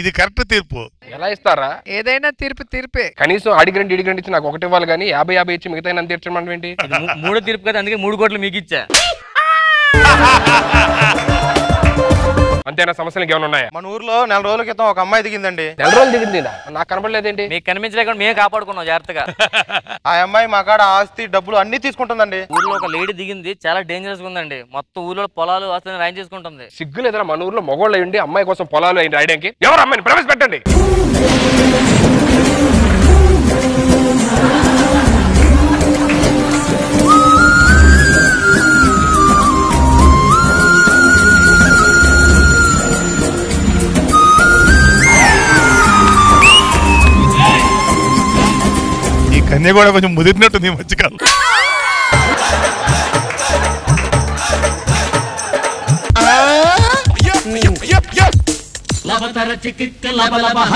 ఇది కరెక్ట్ తీర్పు. ఎలా ఇస్తారా? ఏదైనా తీర్పు తీర్పే. కనీసం అడిగిరండి ఇడిగిరండి ఇచ్చి నాకు ఒకటి ఇవ్వాలి కానీ యాభై యాభై ఇచ్చి మిగతా నన్ను తీర్చడం ఏంటి? ఇది మూ- మూడో తీర్పు కదా అందుకే మూడు కోట్లు మీకు ఇచ్చా. <laughs> అంతేనా? సమస్యలు ఏమైనా ఉన్నాయా? మన ఊర్లో నెల రోజుల క్రితం ఒక అమ్మాయి దిగిందండి. నెల రోజులు దిగింది నాకు కనపడలేదేంటి? మీకు కనిపించలేకుండా మేము కాపాడుకున్నాం జాగ్రత్తగా. ఆ అమ్మాయి మా కాడ ఆస్తి డబ్బులు అన్ని తీసుకుంటుందండి. ఊర్లో ఒక లేడీ దిగింది చాలా డేంజరస్గా ఉందండి. మొత్తం ఊర్లో పొలాలు ఆస్తులు రాయం చేసుకుంటుంది సిగ్గు లేదురా మన ఊర్లో మొగోళ్ళు అయ్యండి అమ్మాయి కోసం పొలాలు అయ్యి రాయడానికి. ఎవరు అమ్మాయిని? ప్రవేశపెట్టండి. కన్య కూడా కొంచెం ముదిరినట్టుంది మధ్యకాలం. లవతర లబలబహ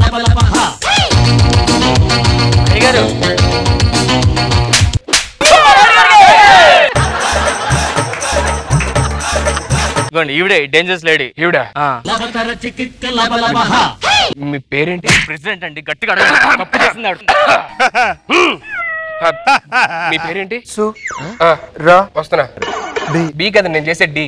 లబలబహ ఇదిగోండి ఈవిడే డేంజరస్ లేడీ ఈవిడ? మీ పేరేంటి? ప్రెసిడెంట్ అండి. గట్టిగా అడగండి. తప్పు చేస్తున్నాడు మీ పేరేంటి? సు. రా. వస్తున్నా. బి కదా నేను చేసే డి.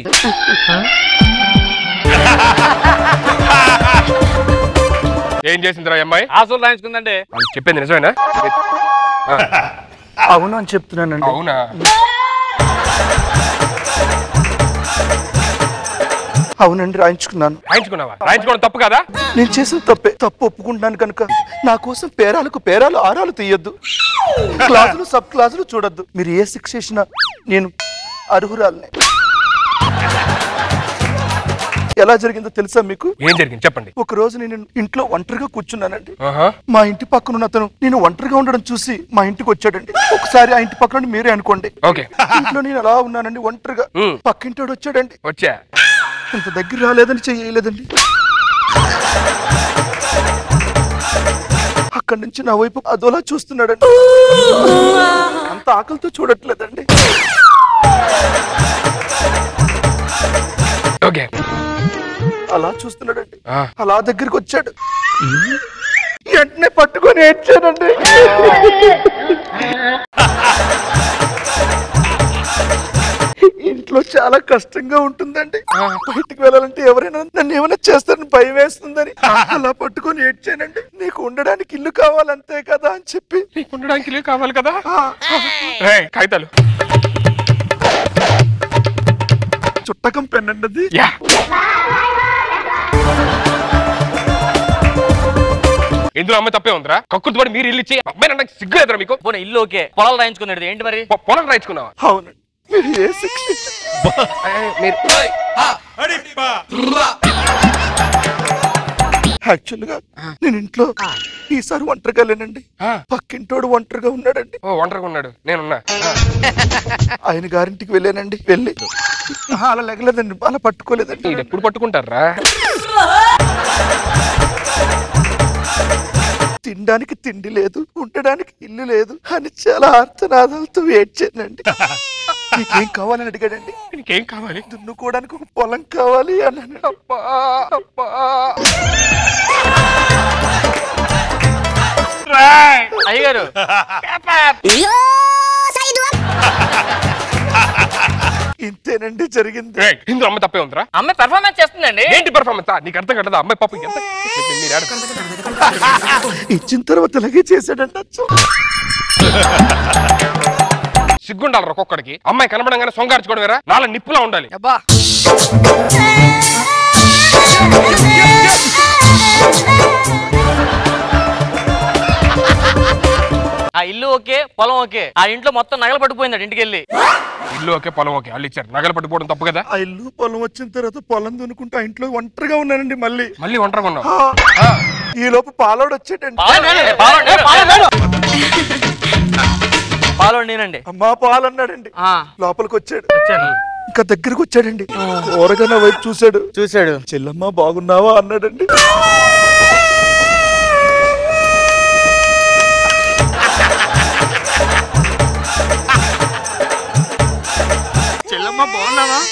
ఏం చేసిందిరా ఈ అమ్మాయి? ఆసులు రాయించుకుందండి. వాళ్ళు చెప్పింది నిజమేనా? అవును అని చెప్తున్నానండి. అవునా? అవునండి రాయించుకున్నాను. రాయించుకున్నావా? రాయించుకోవడం తప్పు కదా? నేను చేసిన తప్పే. తప్పు ఒప్పుకుంటున్నాను కనుక నా కోసం పేరాలకు పేరాలు ఆరాలు తీయొద్దు. క్లాసులు సబ్ క్లాసులు చూడొద్దు. మీరు ఏ శిక్ష చేసినా నేను అర్హురాలనే. ఎలా జరిగిందో తెలుసా మీకు? ఏం జరిగింది? చెప్పండి. ఒక రోజు నేను ఇంట్లో ఒంటరిగా కూర్చున్నానండి. మా ఇంటి పక్కన ఉన్న అతను నేను ఒంటరిగా ఉండడం చూసి మా ఇంటికి వచ్చాడండి. ఒకసారి ఆ ఇంటి పక్కన మీరే అనుకోండి. ఓకే. ఇంట్లో నేను అలా ఉన్నానండి ఒంటరిగా. పక్కింటోడు వచ్చాడండి. వచ్చా? ఇంత దగ్గర రాలేదని చెయ్యలేదండి. అక్కడి నుంచి నా వైపు అదోలా చూస్తున్నాడండి. అంత ఆకలితో చూడట్లేదండి. ఓకే. అలా చూస్తున్నాడండి. అలా దగ్గరికి వచ్చాడు. వెంటనే పట్టుకొని ఏడ్చానండి <laughs> <laughs> ఇంట్లో చాలా కష్టంగా ఉంటుందండి. బయటికి వెళ్ళాలంటే ఎవరైనా నన్ను ఏమైనా చేస్తారని భయం వేస్తుందని అలా పట్టుకొని ఏడ్చానండి. నీకు ఉండడానికి ఇల్లు కావాలంతే కదా అని చెప్పి. నీకు ఉండడానికి ఇల్లు కావాలి కదా? కాగితాలు. చుట్టకం పెన్నండి అది యా. ఇందులో అమ్మాయి తప్పే ఉందిరా. కక్కుర్తి పడి మీరు ఇల్లు ఇచ్చి అబ్బాయి నాకు సిగ్గు లేదురా మీకు. పోనీ ఇల్లు ఓకే. పొలాలు రాయించుకున్నాడు ఏంటి మరి? పొ- పొలం రాయించుకున్నావా? అవునండి మీరు ఏ శిక్ష ఏయ్, మీరు యాక్చువల్గా నేను ఇంట్లో ఈసారి ఒంటరిగా లేనండి. పక్కింటోడు ఒంటరిగా ఉన్నాడండి. ఓ ఒంటరిగా ఉన్నాడు. నేనున్నా. ఆయన గారింటికి వెళ్ళానండి. వెళ్ళి అలా లెగలేదండి. అలా పట్టుకోలేదండి. ఎప్పుడు పట్టుకుంటారా తినడానికి తిండి లేదు ఉండడానికి ఇల్లు లేదు అని చాలా ఆర్తనాదాలతో ఏడ్చానండి <laughs> నీకేం కావాలని అడిగాడండి? నీకేం కావాలి? దున్నుకోవడానికి ఒక పొలం కావాలి అన్నాను అబ్బా అబ్బా. అయ్యగారు. <laughs> ఇంతేనండి జరిగింది. ఇందులో అమ్మాయి తప్పే ఉందిరా. అమ్మాయి పెర్ఫార్మెన్స్ చేస్తుందండి. ఏంటి పర్ఫార్మెన్స్ నీకు అర్థం కట్టదా అమ్మాయి పాప ఎంత ఇచ్చిన తర్వాత ఇలాగే అచ్చం సిగ్గుండాలి ఒక్కొక్కడికి. అమ్మాయి కనబడంగానే సొంగార్చుకోవడం వేరా నాలుగు నిప్పులా ఉండాలి. అబ్బా. ఆ ఇల్లు ఓకే పొలం ఓకే. ఆ ఇంట్లో మొత్తం నగలు పట్టుకుపోయింది ఇంటికి వెళ్ళి ఇల్లు ఓకే పొలం ఓకే వాళ్ళు ఇచ్చారు. నగలు పట్టుకోవడం తప్పు కదా? ఆ ఇల్లు పొలం వచ్చిన తర్వాత పొలం దున్నుకుంటూ ఆ ఇంట్లో ఒంటరిగా ఉన్నానండి మళ్ళీ. మళ్ళీ ఒంటరిగా ఉన్నావు? ఆ, ఈ లోపు పాలోడు వచ్చాడండి. పాలు నేనండి. అమ్మా పాలు అన్నాడండి. ఆ. లోపలికి వచ్చాడు. వచ్చాను ఇంకా దగ్గరికి వచ్చాడండి. ఓరగా నా వైపు చూశాడు. చూశాడు. చెల్లమ్మ బాగున్నావా అన్నాడండి.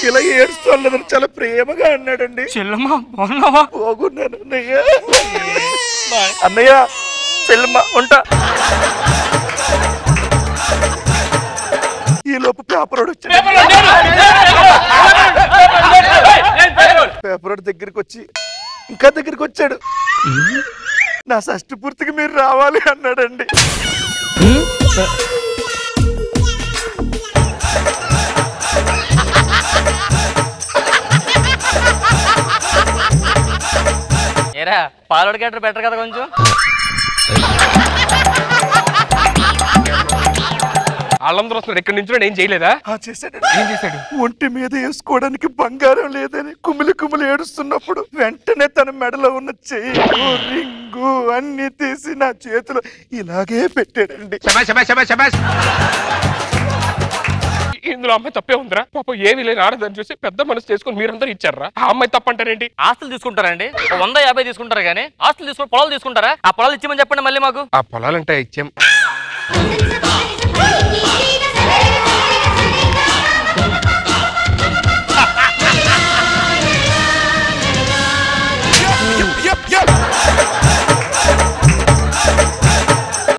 ఇలా ఏడుస్తోలేదని చాలా ప్రేమగా అన్నాడండి. చెల్లమ్మ బాగున్నావా? బాగున్నాను అన్నయ్య. అన్నయ్య చెల్లమ్మ ఉంటా. ఈ లోపు పేపర్ వచ్చాడు. పేపర్ దగ్గరికి వచ్చి ఇంకా దగ్గరికి వచ్చాడు. నా షష్టి పూర్తికి మీరు రావాలి అన్నాడండి. పాలోడి గట్ర బెటర్ కదా కొంచెం? వాళ్ళందరూ వస్తున్నారు ఇక్కడ నుంచి ఏం చేయలేదా? చేశాడు. ఏం చేశాడు? ఒంటి మీద వేసుకోవడానికి బంగారం లేదని కుమిలి కుమిలి ఏడుస్తున్నప్పుడు వెంటనే తన మెడలో ఉన్న చెయ్యి రింగు అన్ని తీసి నా చేతిలో ఇలాగే పెట్టాడండి. ఇందులో అమ్మాయి తప్పే ఉందిరా. పాప ఏమి లేని ఆడదని చూసి పెద్ద మనసు చేసుకుని మీరందరూ ఇచ్చారా? ఆ అమ్మాయి తప్పంటారేంటి? ఆస్తులు తీసుకుంటారండి. ఓ వంద యాభై తీసుకుంటారు కానీ ఆస్తులు తీసుకుని పొలాలు తీసుకుంటారా? ఆ పొలాలు ఇచ్చేమని చెప్పండి మళ్ళీ మాకు. ఆ పొలాలంటే ఇచ్చాం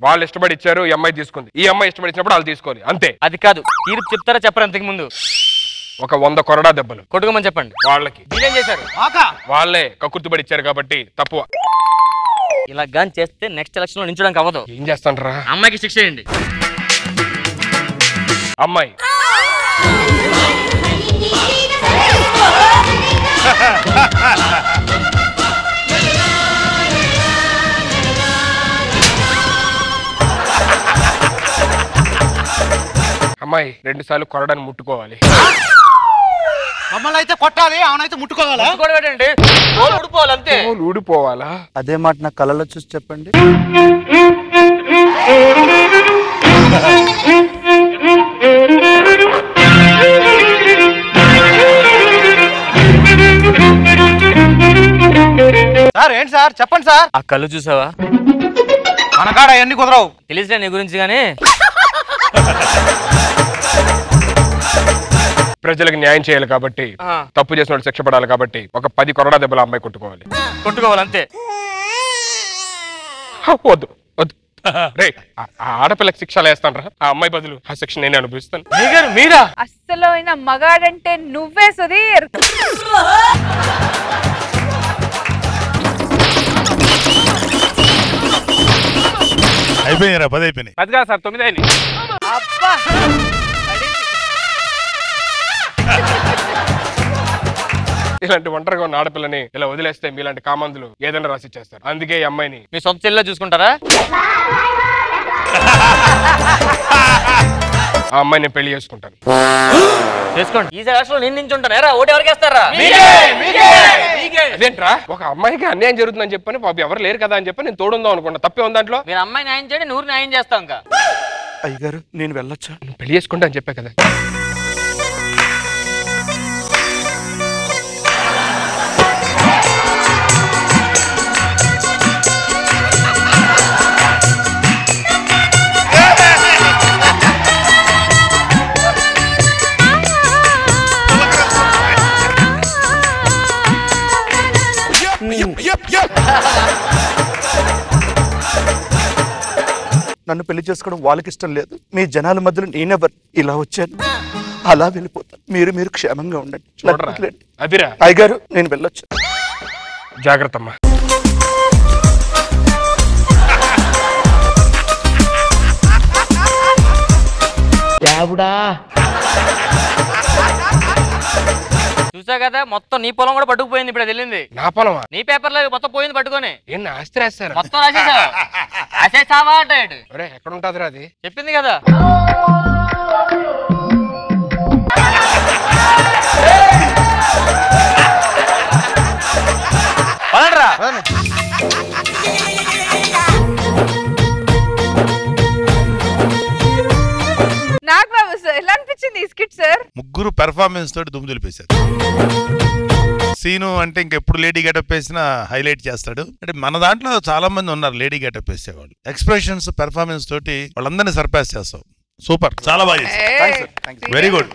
వాళ్ళు ఇష్టపడి ఇచ్చారు ఈ అమ్మాయి తీసుకుంది. ఈ అమ్మాయి ఇష్టపడి ఇచ్చినప్పుడు వాళ్ళు తీసుకోవాలి అంతే. అది కాదు. తీర్పు చెప్తారా చెప్పరు అంతకు ముందు? ఒక వంద కొరడా దెబ్బలు. కొట్టుకోమని చెప్పండి. వాళ్ళకి. మీరేం చేశారు? వాళ్ళే కక్కుర్తిపడి ఇచ్చారు కాబట్టి తప్పు. ఇలా గాని చేస్తే నెక్స్ట్ ఎలక్షన్లో నించడానికి అవ్వదు. ఏం చేస్తాండ్రా? అమ్మాయికి శిక్ష చేయండి అమ్మాయి. <laughs> <laughs> అమ్మాయి రెండు సార్లు కొరడాన్ని ముట్టుకోవాలి. మమ్మల్ని అయితే కొట్టాలి అవునైతే ముట్టుకోవాలా? ఊడిపోవాలి అంతే తోలు ఊడిపోవాలా? అదే మాట నా కళ్ళలో చూసి చెప్పండి. సార్ ఏంటి సార్? చెప్పండి సార్. ఆ కళ్ళు చూసావా? మన కాడ ఎన్ని కుదరవు? తెలిసిన నీ గురించి కానీ <laughs> ప్రజలకు న్యాయం చేయాలి కాబట్టి. తప్పు చేసిన వాళ్ళు శిక్ష పడాలి కాబట్టి ఒక పది కొరడా దెబ్బలు అమ్మాయి కొట్టుకోవాలి. కొట్టుకోవాలి అంతే. వద్దు వద్దు. రే ఆడపిల్లకి శిక్షలు వేస్తాను ఆ అమ్మాయి బదులు ఆ శిక్ష నేనే అనుభవిస్తాను. మీరా? అస్సలు అయిన మగాడంటే నువ్వే సుధీర్. అయిపోయినారా పది అయిపోయినాయి. అది కాదు సార్ తొమ్మిది అయినాయి. అబ్బా! ఇలాంటి ఒంటరిగా ఉన్న ఆడపిల్లని ఇలా వదిలేస్తే మీలాంటి కామందులు ఏదైనా రాసి ఇచ్చేస్తారు. అందుకే ఈ అమ్మాయిని. మీ సొంత చెల్లిలో చూసుకుంటారా? ఆ అమ్మాయిని పెళ్ళి చేసుకుంటాను. చేసుకోండి. ఈ ఎలక్షన్లో నేను నించుంటాను. ఎరా ఓటు ఎవరికి వేస్తారా? అదేంట్రా? ఒక అమ్మాయికి అన్యాయం జరుగుతుందని చెప్పని బాబు ఎవరు లేరు కదా అని చెప్పి నేను తోడుందాం అనుకున్నా. తప్పే ఉంది దాంట్లో? మీరు అమ్మాయి న్యాయం చేయండి నూరు న్యాయం చేస్తాం ఇంకా. అయ్యగారు నేను వెళ్ళొచ్చా? నువ్వు పెళ్ళి చేసుకుంటా అని చెప్పా కదా. నన్ను పెళ్ళి చేసుకోవడం వాళ్ళకి ఇష్టం లేదు. మీ జనాల మధ్యలో నేనెవరు? ఇలా వచ్చాను. అలా వెళ్ళిపోతాను. మీరు మీరు క్షేమంగా ఉండండి. చూడరా. అదిరా అయ్యగారు నేను వెళ్ళొచ్చు. జాగ్రత్త అమ్మా చూసా కదా మొత్తం నీ పొలం కూడా పట్టుకుపోయింది ఇప్పుడు వెళ్ళింది. నా పొలమా? నీ పేపర్లో మొత్తం పోయింది పట్టుకొని. ఏం నా ఆస్తి రాస్తారు మొత్తం రాసేసావు? రాసేసావా అంటాడు. ఒరే ఎక్కడ ఉంటుందిరా అది? చెప్పింది కదా. పదండ్రా. నాకు బాబు సార్ ఎలా అనిపించింది ఈ స్కిట్ సార్ ముగ్గురు పెర్ఫార్మెన్స్ తోటి దుమ్ము దులిపేశారు సీను అంటే ఇంకెప్పుడు లేడీ గెటప్ వేసినా హైలైట్ చేస్తాడు. అంటే మన దాంట్లో చాలా మంది ఉన్నారు లేడీ గెటప్ వేసేవాళ్ళు. ఎక్స్ప్రెషన్స్ పెర్ఫార్మెన్స్ తోటి వాళ్ళందరినీ సర్పాస్ చేస్తావు సూపర్. చాలా బాగా very good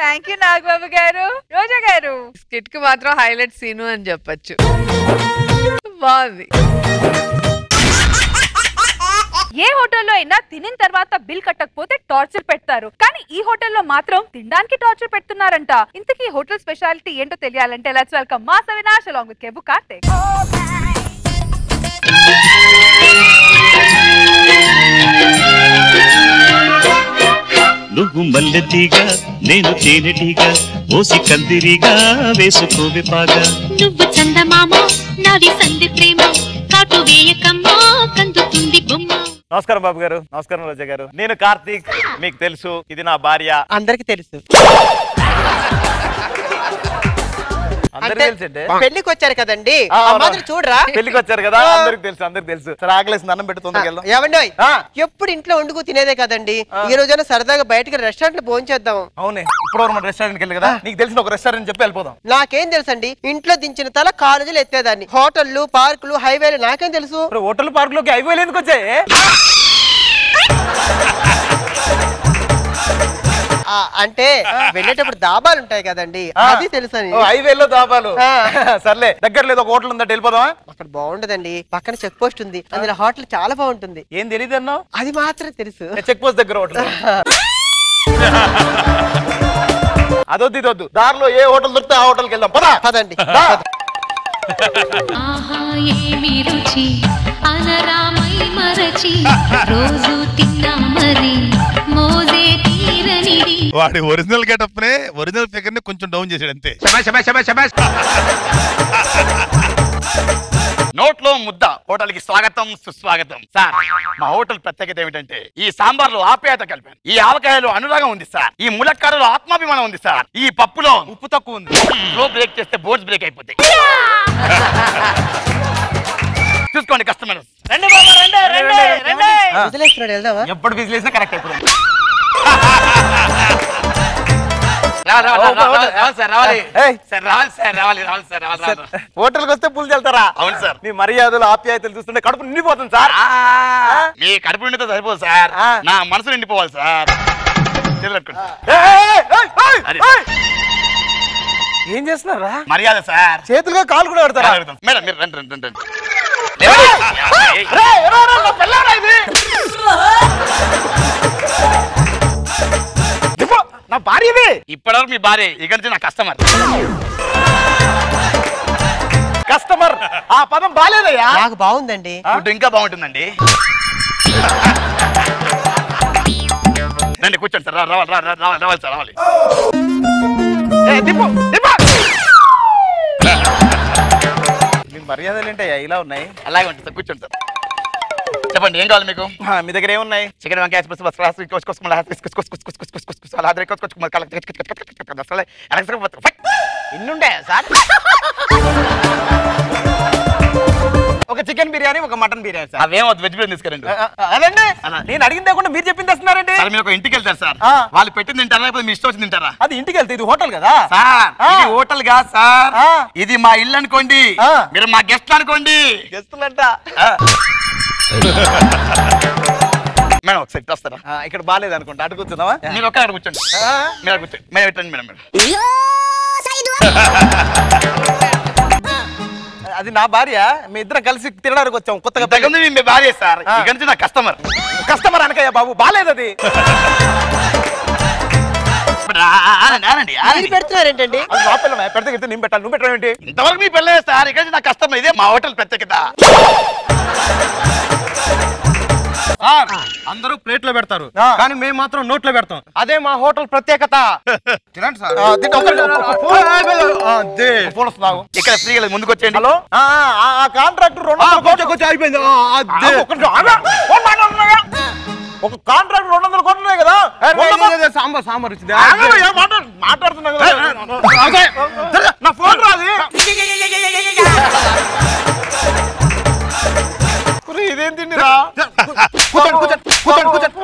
thank you Nagababu గారు. రోజా గారు. స్కిట్కి మాత్రం హైలైట్ సీను అని చెప్పొచ్చు. బాగుంది. ఏ హోటల్లో అయినా తినిన తర్వాత బిల్ కట్టకపోతే టార్చర్ పెడతారు. కానీ ఈ హోటల్లో మాత్రం తినడానికి టార్చర్ పెడుతున్నారంట. ఇంతకీ హోటల్ స్పెషాలిటీ ఏంటో తెలియాలంటే లెట్స్ వెల్కమ్ మా అవినాష్ అలాంగ్ విత్ కేబు కార్తిక్ నువ్వు మల్లెతీగా నేను తేనెటీగా ఓసి కందిరిగా వేసుకోవే పాగా నువ్వు చందమామ నాది సంధి ప్రేమ కాటు వేయకమ్మా బొమ్మ నమస్కారం బాబు గారు. నమస్కారం రోజా గారు. నేను కార్తీక్ మీకు తెలుసు ఇది నా భార్య. అందరికి తెలుసు. పెళ్ళికి వచ్చారు కదండి. చూడరా? పెళ్ళికి వచ్చారు కదా అందరికి తెలుసు అందరికి తెలుసు. సరే ఆకలేసింది అన్నం ఏమండి ఎప్పుడు ఇంట్లో వండుకు తినేదే కదండి. ఈ రోజైనా సరదాగా బయటకి రెస్టారెంట్లో భోజనం చేద్దాం అవునే ఇప్పుడు మన రెస్టారెంట్కి వెళ్ళి కదా నీకు తెలిసిన ఒక రెస్టారెంట్ చెప్పి వెళ్ళిపోదాం. నాకేం తెలుసండి ఇంట్లో దించిన తల కాలేజీలు ఎత్తేదాన్ని. హోటళ్ళు పార్కులు హైవేలు నాకేం తెలుసు? హోటల్ పార్క్లోకి హైవేలు ఎందుకు వచ్చాయి? అంటే వెళ్ళేటప్పుడు దాబాలు ఉంటాయి కదండి. అది తెలుసని ఓ, హైవేలో దాబాలు. సర్లే దగ్గర లేదు ఒక హోటల్ ఉందా వెళ్ళిపోదామా? అక్కడ బాగుంటదండి పక్కన చెక్ పోస్ట్ ఉంది. అందులో హోటల్ చాలా బాగుంటుంది. ఏం తెలియదు అన్నావు? అది మాత్రం తెలుసు. చెక్ పోస్ట్ దగ్గర హోటల్. <laughs> అదొద్దు ఇదొద్దు. దారిలో ఏ హోటల్ దొరికితే ఆ హోటల్కి వెళ్దాం. పదా. పదండి. ఆహా ఏమి రుచి? అనరామై మరచి. రోజు తిన్నా మరి. మోజే వాడి ఒరిజినల్ గెటప్ నే ఒరిజినల్ ఫిగర్ని కొంచెం డౌన్ చేశాడు అంతే. నోట్లో ముద్ద హోటల్కి స్వాగతం సుస్వాగతం. సార్ మా హోటల్ ప్రత్యేకత ఏమిటంటే ఈ సాంబార్లో ఆప్యాయత కలిపాను. ఈ ఆవకాయలో అనురాగం ఉంది సార్. ఈ ములక్కాడలో ఆత్మాభిమానం ఉంది సార్. ఈ పప్పులో ఉప్పు తక్కువ ఉంది. స్లో బ్రేక్ చేస్తే బోర్డ్స్ బ్రేక్ అయిపోతాయి. చూసుకోండి కస్టమర్ రండి బాబా రండి రండి రండి వదిలేస్తున్నాడు వెళ్దామా? ఎప్పుడు బిజీ చేసినా కరెక్ట్ అయిపోతుంది. హోటల్కి వస్తే పూలు చల్తారా అవును సార్ మీ మర్యాదలు ఆప్యాయతలు చూస్తుంటే కడుపు నిండిపోతుంది సార్ మీ కడుపు నిండితే సరిపోదు సార్ నా మనసు నిండిపోవాలి సార్. ఏం చేస్తున్నారా మర్యాద సార్ చేతులుగా కాలు కూడా పెడతారా మేడం మీరు రండి రండి రండి నా భార్యవి. ఇప్పటివరకు మీ భార్య ఇక్కడి నుంచి నా కస్టమర్. కస్టమర్ ఆ పదం బాలేదయ్యా. నాకు బాగుందండి. ఫుడ్ ఇంకా బాగుంటుందండి. రండి కూర్చోండి సార్. రా- రావాలి రా- రా- రావాలి రావాలి సార్ రావాలి. ఏ, దిప్పు, దిప్పు. <laughs> మీ మర్యాదలు ఏంటయ్యా? ఇలా ఉన్నాయి. అలాగే ఉంటుంది సార్ కూర్చోండి సార్. చెప్పండి ఏం కావాలి మీకు? మీ దగ్గర ఏమున్నాయి? చికెన్ వంకాయ ఒక చికెన్ బిర్యానీ ఒక మటన్ బిర్యానీ సార్. అవేం వెజ్ బిర్యానీ తీసుకురండి. అదండి. నేను అడిగింది కాకుండా మీరు చెప్పింది వస్తున్నారండి మీరు ఒక ఇంటికి వెళ్తారు సార్. వాళ్ళు పెట్టింది తింటారా లేకపోతే మీ ఇష్టం వచ్చి తింటారా? అది ఇంటికి వెళ్తే ఇది హోటల్ కదా? సార్ ఇది హోటల్గా సార్. ఇది మా ఇల్లు అనుకోండి. మీరు మా గెస్ట్ అనుకోండి. గెస్టులంట. మేడం ఒకసారి వస్తారా? ఇక్కడ బాగాలేదు అనుకుంటా. అటు కూర్చున్నావా మీరు ఒక్క కూర్చోండి. మీరు కూర్చోండి మేము పెట్టండి మేడం మేడం. అది నా భార్య. మీ ఇద్దరం కలిసి తినడానికి వచ్చాం. కొత్తగా ఇంతకుముందు మీ భార్య సార్. ఇక్కడి నుంచి నా కస్టమర్ కస్టమర్ అనకయ్య బాబు. బాలేదు అది <laughs> మీరు పెడుతున్నారేంటండి? అది నా పిల్లమే పెడితే గిడితే నేను పెట్టాలి నువ్వు పెట్టడం ఏంటి? ఇంతవరకు మీ పిల్లలే సార్ ఇక్కడ నా కస్టమర్ ఇదే మా హోటల్ ప్రత్యేకత. సార్ అందరూ ప్లేట్లో పెడతారు కానీ మేము మాత్రం నోట్లో పెడతాం. అదే మా హోటల్ ప్రత్యేకత. తినండి సార్. ఆ, తింటా, ఒక్క నిమిషం. ఆ, అదే. ఫోన్ వస్తున్నావు ఇక్కడ ఫ్రీగా ముందుకు వచ్చేయండి. హలో? ఆ, ఆ, ఆ కాంట్రాక్టర్ రెండు వందల కోట్లు. కొంచెం అయిపోయింది ఆ, అదే. ఒక్క నిమిషం, ఆగా. ఫోన్ మాట్లాడుతున్నాగా. ఒక కాంట్రాక్ట్ రెండు వందల కోట్లు కదా. సాంబార్ సాంబార్ వచ్చింది మాట్లాడుతున్నా కదా. నా ఫోన్ రాది. ఇదేం తిండి రా కూర్చోండి కూర్చోండి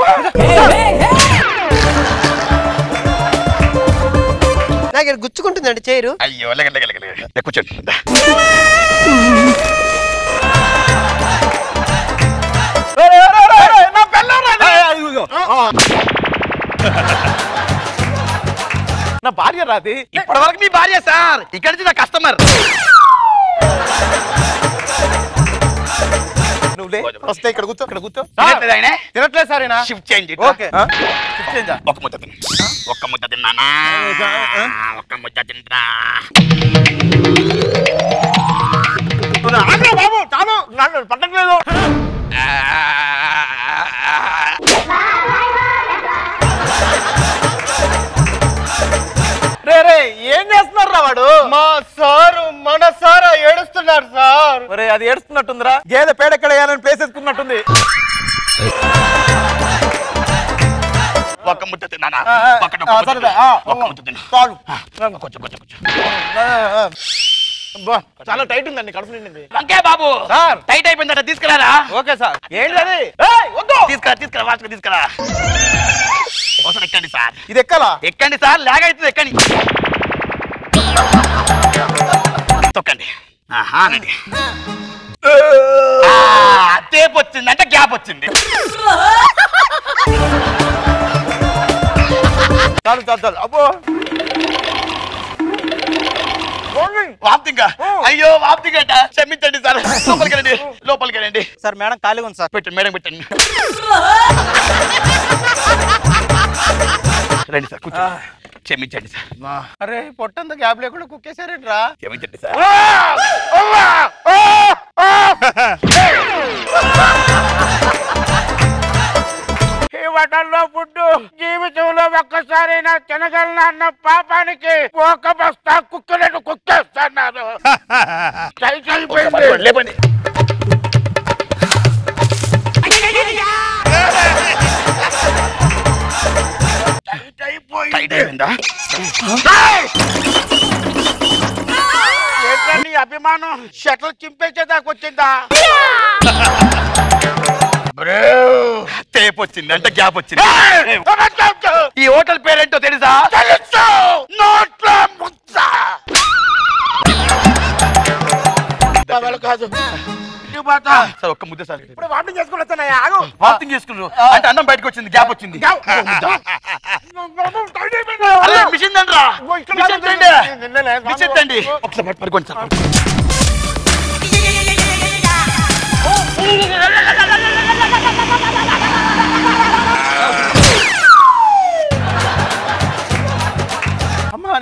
గుచ్చుకుంటుందండి చేయరు అయ్యో కూర్చోండి. నా భార్య రాది ఇప్పటి వరకు మీ భార్య సార్. ఇక్కడి నుంచి నా కస్టమర్. నువ్వులే వస్తే ఇక్కడ కూర్చో ఇక్కడ కూర్చో. తినట్లేదు ఆయనే? తినట్లేదు సార్ ఈయన. షిఫ్ట్ చేయండి ఓకే. ఆ? షిఫ్ట్ చేయండి. ఒక ముద్ద తిను. ఒక్క ముద్ద తిన్నానా? ఒక్క ముద్ద తింటా. ఆగ్రా బాబు చాలు నన్ను పట్టట్లేదు. ఏం చేస్తున్నారు రా వాడు? మా సారు మన సారా ఏడుస్తున్నారు సార్. అది ఏడుస్తున్నట్టుందిరా. గేదె పేడ ఎక్కడ వేయాలని ప్లేస్ ఎత్తుకున్నట్టుంది. ఒక్క ముద్ద తిన్నానా? ఒక్క ముద్ద తిన్నా. చాలు. కొంచెం కొంచెం కొంచెం. ఆ, ఆ. అబ్బా, చాలా టైట్ ఉందండి కడుపు నిండింది. బాబు. సార్. టైట్ అయిపోయిందట తీసుకురారా ఓకే సార్. ఏంటి అది? తీసుకురా తీసుకురా వాటికి తీసుకురా. ఒకసారి ఎక్కండి సార్. ఇది ఎక్కాలా? ఎక్కండి సార్ లాగ్ అవుతుంది ఎక్కండి. తొక్కండి. ఆహా, అనండి. ఆ, టేప్ వచ్చింది అంటే గ్యాప్ వచ్చింది. చాలు చాలు చాలు. అబ్బో. అయ్యో వాంతింగ్ అంట క్షమించండి సార్. లోపలికి రండి లోపలికి రండి సార్ మేడం ఖాళీగా ఉంది సార్. పెట్టండి మేడం పెట్టండి. <laughs> రండి సార్ కూర్చోండి. క్షమించండి సార్. అరే పొట్టంతా గ్యాప్ లేకుండా కుక్కేసారేంట్రా క్షమించండి సార్. ఈ వటంలో ఫుడ్ జీవితంలో ఒక్కసారైనా తినగలను అన్న పాపానికి ఒక బస్తా కుక్కలను అయిపోయింది <laughs> లేపండి టైట్ అయిపోయిందా ఏంట్రా నీ అభిమానం? షటల్ చింపేసేదాకా వచ్చిందా? టేప్ వచ్చింది అంటే గ్యాప్ వచ్చింది. ఈ హోటల్ పేరేంటో తెలుసా? తెలుసు. నోట్ల ముచ్చ కాదు. సార్ ఒక్క ముద్ద సార్ ఇప్పుడు వాటిని చేసుకుని వస్తున్నాయా ఆగు వాకింగ్ చేసుకున్నారు అంటే అన్నం బయటకు వచ్చింది గ్యాప్ వచ్చింది అలా మిషన్ తండ్రా మిషన్ తండి మిషన్ తండి ఒకసారి పట్టు, పడుకోండి సార్ పడుకోండి.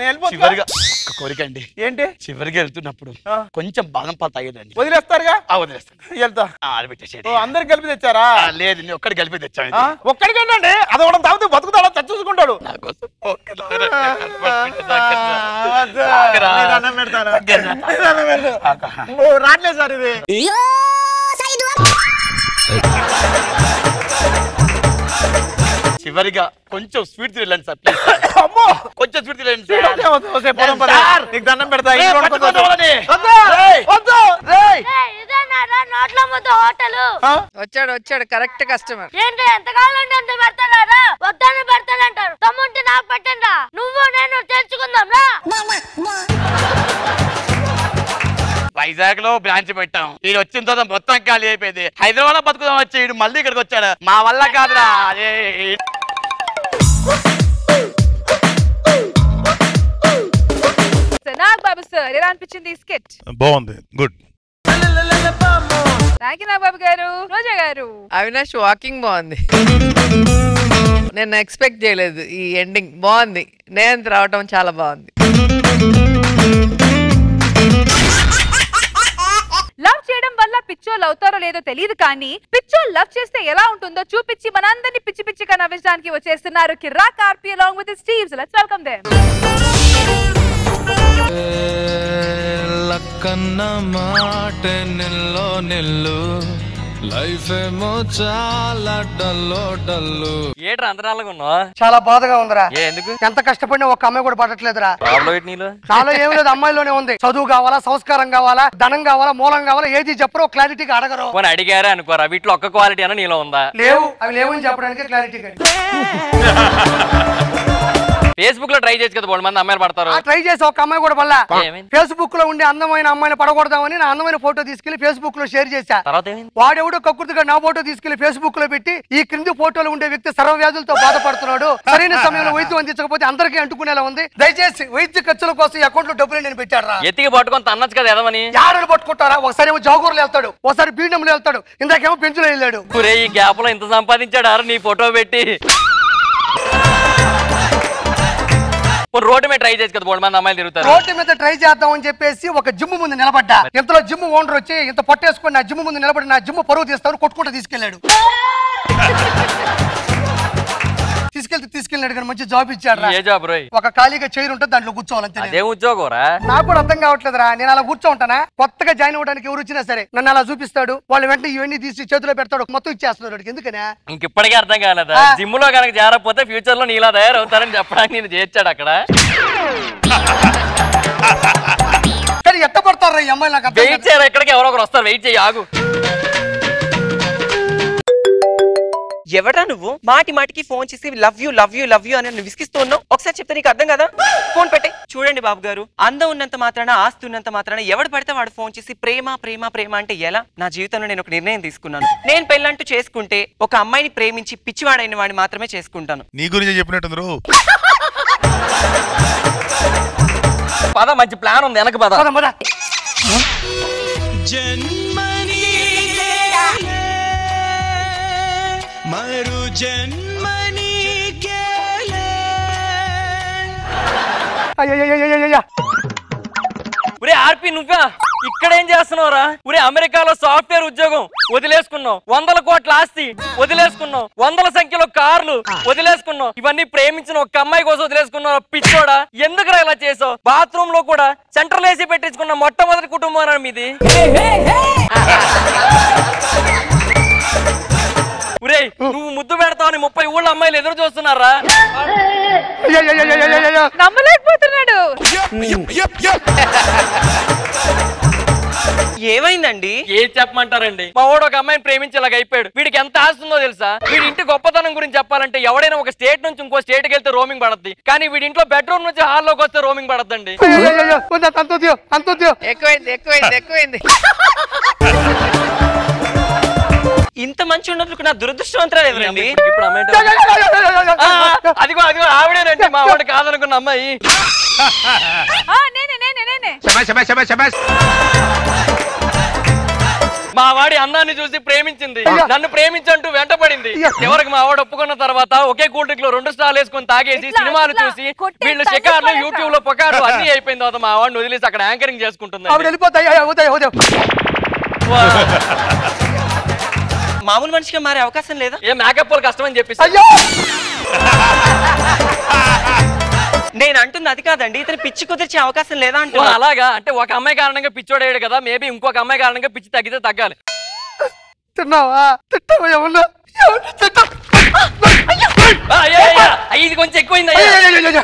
చివరిగా ఒక కోరిక అండి. ఏంటి? చివరిగా వెళ్తున్నప్పుడు కొంచెం బాదం పాలు తాగేదండి. వదిలేస్తారుగా? వదిలేస్తాను. వెళ్తా. ఆ, అది పెట్టేసేయండి. ఓ, అందరికి కలిపి తెచ్చారా? లేదు నేను ఒక్కడి కలిపి తెచ్చాను ఆ? ఒక్కడికేనండి అది ఒకటి తాగితే బతుకుతాడా? చచ్చూసుకుంటాడు. రాట్లేదు సార్ ఇది. చివరిగా కొంచెం స్వీట్ తినండి సార్ ప్లీజ్ అమ్మో! కొంచెం స్వీట్. సార్. నీకు దండం పెడతా వచ్చాడు వచ్చాడు కరెక్ట్ కస్టమర్. ఏంటి ఎంతకాలం నుండి అంత పెడతారా వద్దని పెడతానంటారు తమ్ముంటే నాకు పెట్టండి నువ్వు నేను తెచ్చుకుందాం రా. వైజాగ్లో బ్రాంచ్ పెట్టాం. ఈయన వచ్చిన తర్వాత మొత్తం ఖాళీ అయిపోయింది. హైదరాబాద్లో బతుకుదాం వచ్చి ఈడు మళ్ళీ ఇక్కడికి వచ్చాడు. మా వల్ల కాదురా. అదే. సార్ ఎలా అనిపించింది ఈ స్కెచ్? బాగుంది. Good. Thank you Nag Babu గారు. రోజా గారు. అవినాష్ వాకింగ్ బాగుంది. నేను ఎక్స్పెక్ట్ చేయలేదు ఈ ఎండింగ్. బాగుంది. నేను రావటం చాలా బాగుంది. పిచ్చోళ్ళు అవుతారో లేదో తెలియదు కానీ పిచ్చోళ్ళు లవ్ చేస్తే ఎలా ఉంటుందో చూపించి మనందరినీ పిచ్చి పిచ్చిగా నవ్వించడానికి వచ్చేస్తున్నారు కిర్రా కార్పి అలాంగ్ విత్ స్టీవ్స్ లెట్స్ వెల్కమ్ దేమ్ లక్కన్న మాట నిల్లో నిల్లు. లైఫ్ ఏమో చాలా డల్లో డల్లు. ఏట్రా అంతరాలుగా ఉన్నావా? చాలా బాధగా ఉందిరా. ఏ ఎందుకు? ఎంత కష్టపడినా ఒక్క అమ్మాయి కూడా పడట్లేదురా. ప్రాబ్లం ఏంటి నీలో నాలో ఏమి లేదు అమ్మాయిలోనే ఉంది. చదువు కావాలా సంస్కారం కావాలా ధనం కావాలా మూలం కావాలా ఏది చెప్పరో క్లారిటీగా అడగరు. పోనీ అడిగారా అనుకోరా వీటిలో ఒక్క క్వాలిటీ అన్న నీలో ఉందా? లేవు అవి లేవు అని చెప్పడానికి క్లారిటీ <laughs> ఫేస్బుక్లో ట్రై చేసి కదా బోల్డ్ మంది అమ్మాయిలు పడతారు. ట్రై చేసి ఒక అమ్మాయి కూడా ఏమైంది? ఫేస్బుక్లో ఉండే అందమైన అమ్మాయిని పడకూడదామని నా అందమైన ఫోటో తీసుకెళ్ళి ఫేస్బుక్లో షేర్ చేశా వాడెవడో కక్కుర్తిగా నా ఫోటో తీసుకెళ్ళి ఫేస్బుక్లో పెట్టి ఈ క్రింది ఫోటోలో ఉండే వ్యక్తి సర్వవ్యాధులతో బాధపడుతున్నాడు. సరైన సమయంలో వైద్యం అందించకపోతే అందరికీ అంటుకునేలా ఉంది. దయచేసి వైద్య ఖర్చుల కోసం అకౌంట్లో డబ్బులు నేను పెట్టాడు ఎత్తికి పట్టుకొని తన్నచ్చు కదా ఎదవని యాడలు పట్టుకుంటారా? ఒకసారి ఏమో జాగూరులో వెళ్తాడు. ఒకసారి బీడంలో వెళ్తాడు. ఇందాకేమో పెంచులో వెళ్ళాడు. ఈ గ్యాప్లో ఇంత సంపాదించాడు నీ ఫోటో పెట్టి? రోడ్డు మీద ట్రై చేసి కదా బోల్డ్ మంది అమ్మాయిలు తిరుగుతారు? రోడ్డు మీద ట్రై చేద్దాం అని చెప్పేసి ఒక జిమ్ ముందు నిలబడ్డా. ఇంతలో జిమ్ ఓనర్ వచ్చి ఇంత పట్టేసుకొని నా జిమ్ ముందు నిలబడి నా జిమ్ పరువు తీస్తాను కొట్టుకుంటూ తీసుకెళ్ళాడు. <laughs> తీసుకెళ్తే తీసుకెళ్ళాడు కానీ మంచి జాబ్ ఇచ్చాడు ఏ జాబ్ రోయ్? ఒక ఖాళీగా చైర్ ఉంటుంది దాంట్లో కూర్చోవాలంతే నేను. అదే ఉద్యోగం రా? నాకు కూడా అర్థం కావట్లేదురా. నేను అలా కూర్చోంటానా కొత్తగా జాయిన్ అవ్వడానికి ఎవరు వచ్చినా సరే నన్ను అలా చూపిస్తాడు. వాళ్ళు వెంటనే ఇవన్నీ తీసి చేతిలో పెడతాడు. మొత్తం ఇచ్చేస్తున్నాడు. ఎందుకనే? ఇంక ఇప్పటికే అర్థం కాలేదా? జిమ్లో కనుక చేరకపోతే ఫ్యూచర్లో నీలా తయారవుతారని చెప్పడానికి నేను చేర్చాడు అక్కడ. కానీ ఎట్ట పడతారు ఈ అమ్మాయి నాకు వెయిట్ చేయరు ఎక్కడికి ఎవరో ఒకరు వస్తారు. వెయిట్ చేయి ఆగు. ఎవడా నువ్వు? మాటి మాటికి ఫోన్ చేసి love you love you love you అని విసిగిస్తూ ఉన్నావు? ఒకసారి చెప్తే నీకు అర్థం కదా? ఫోన్ పెట్టే. చూడండి బాబు గారు అందం ఉన్నంత మాత్రాన ఆస్తి ఉన్నంత మాత్రాన ఎవడు పడితే వాడు ఫోన్ చేసి ప్రేమ ప్రేమ ప్రేమ అంటే ఎలా? నా జీవితంలో నేను ఒక నిర్ణయం తీసుకున్నాను. నేను పెళ్ళంటూ చేసుకుంటే ఒక అమ్మాయిని ప్రేమించి పిచ్చివాడైన వాడిని మాత్రమే చేసుకుంటాను. నీ గురించి చెప్పినట్టు పద మంచి ప్లాన్ ఉంది వెనక పద. మరు జన్మని ఒరే ఆర్పి నువ్వా ఇక్కడ ఏం చేస్తున్నావురా ఒరే అమెరికాలో సాఫ్ట్వేర్ ఉద్యోగం వదిలేసుకున్నావు వందల కోట్ల ఆస్తి వదిలేసుకున్నావు వందల సంఖ్యలో కార్లు వదిలేసుకున్నావు ఇవన్నీ ప్రేమించిన ఒక అమ్మాయి కోసం వదిలేసుకున్నావు పిచ్చోడా ఎందుకురా ఇలా చేసావు బాత్రూమ్లో కూడా సెంట్రల్ ఏసీ పెట్టించుకున్న మొట్టమొదటి కుటుంబం రా మీది ఒరేయ్ నువ్వు ముద్దు పెడతావని ముప్పై ఊళ్ళ అమ్మాయిలు ఎదురు చూస్తున్నారా? నమ్మలేకపోతున్నాడు ఏమైందండి ఏం చెప్పమంటారండి మా వాడు ఒక అమ్మాయిని ప్రేమించేలాగా అయిపోయాడు వీడికి ఎంత ఆస్తుందో తెలుసా వీడి ఇంటి గొప్పతనం గురించి చెప్పాలంటే ఎవడైనా ఒక స్టేట్ నుంచి ఇంకో స్టేట్కి వెళ్తే రోమింగ్ పడద్ది కానీ వీడి ఇంట్లో బెడ్రూమ్ నుంచి హాల్లోకి వస్తే రోమింగ్ పడద్దండి ఎక్కువైంది ఎక్కువైంది ఎక్కువైంది ఇంత మంచి ఉన్నందుకు నా దురదృష్టవంతరాలు ఎవరండి? ఇప్పుడు అదిగో అదిగో ఆవిడేనండి మా <laughs> వాడు కాదనుకున్న అమ్మాయి. ఆ, నేనే నేనే నేనే. మా వాడి అందాన్ని చూసి ప్రేమించింది. నన్ను ప్రేమించంటూ వెంటపడింది. చివరికి మా వాడు ఒప్పుకున్న తర్వాత ఒకే కూల్ డ్రింక్లో రెండు స్టార్లు వేసుకొని తాగేసి సినిమాలు చూసి వీళ్ళు షికార్లు యూట్యూబ్లో పొకార్లు అన్ని అయిపోయిన తర్వాత మా వాడిని వదిలేసి అక్కడ యాంకరింగ్ చేసుకుంటుంది. ఆవిడ వెళ్ళిపోతాయి. <laughs> మామూలు మనిషిగా మారే అవకాశం లేదా ఏ మేకప్ వాళ్ళు కష్టం అని చెప్పేసి నేను అంటుంది అది కాదండి ఇతను పిచ్చి కుదిర్చే అవకాశం లేదా అంటున్నా అలాగా అంటే ఒక అమ్మాయి కారణంగా పిచ్చోడేడు కదా మేబీ ఇంకొక అమ్మాయి కారణంగా పిచ్చి తగ్గితే తగ్గాలి తిన్నావా తిట్టావా ఏమన్నా ఇది కొంచెం ఎక్కువైంది అయ్యా.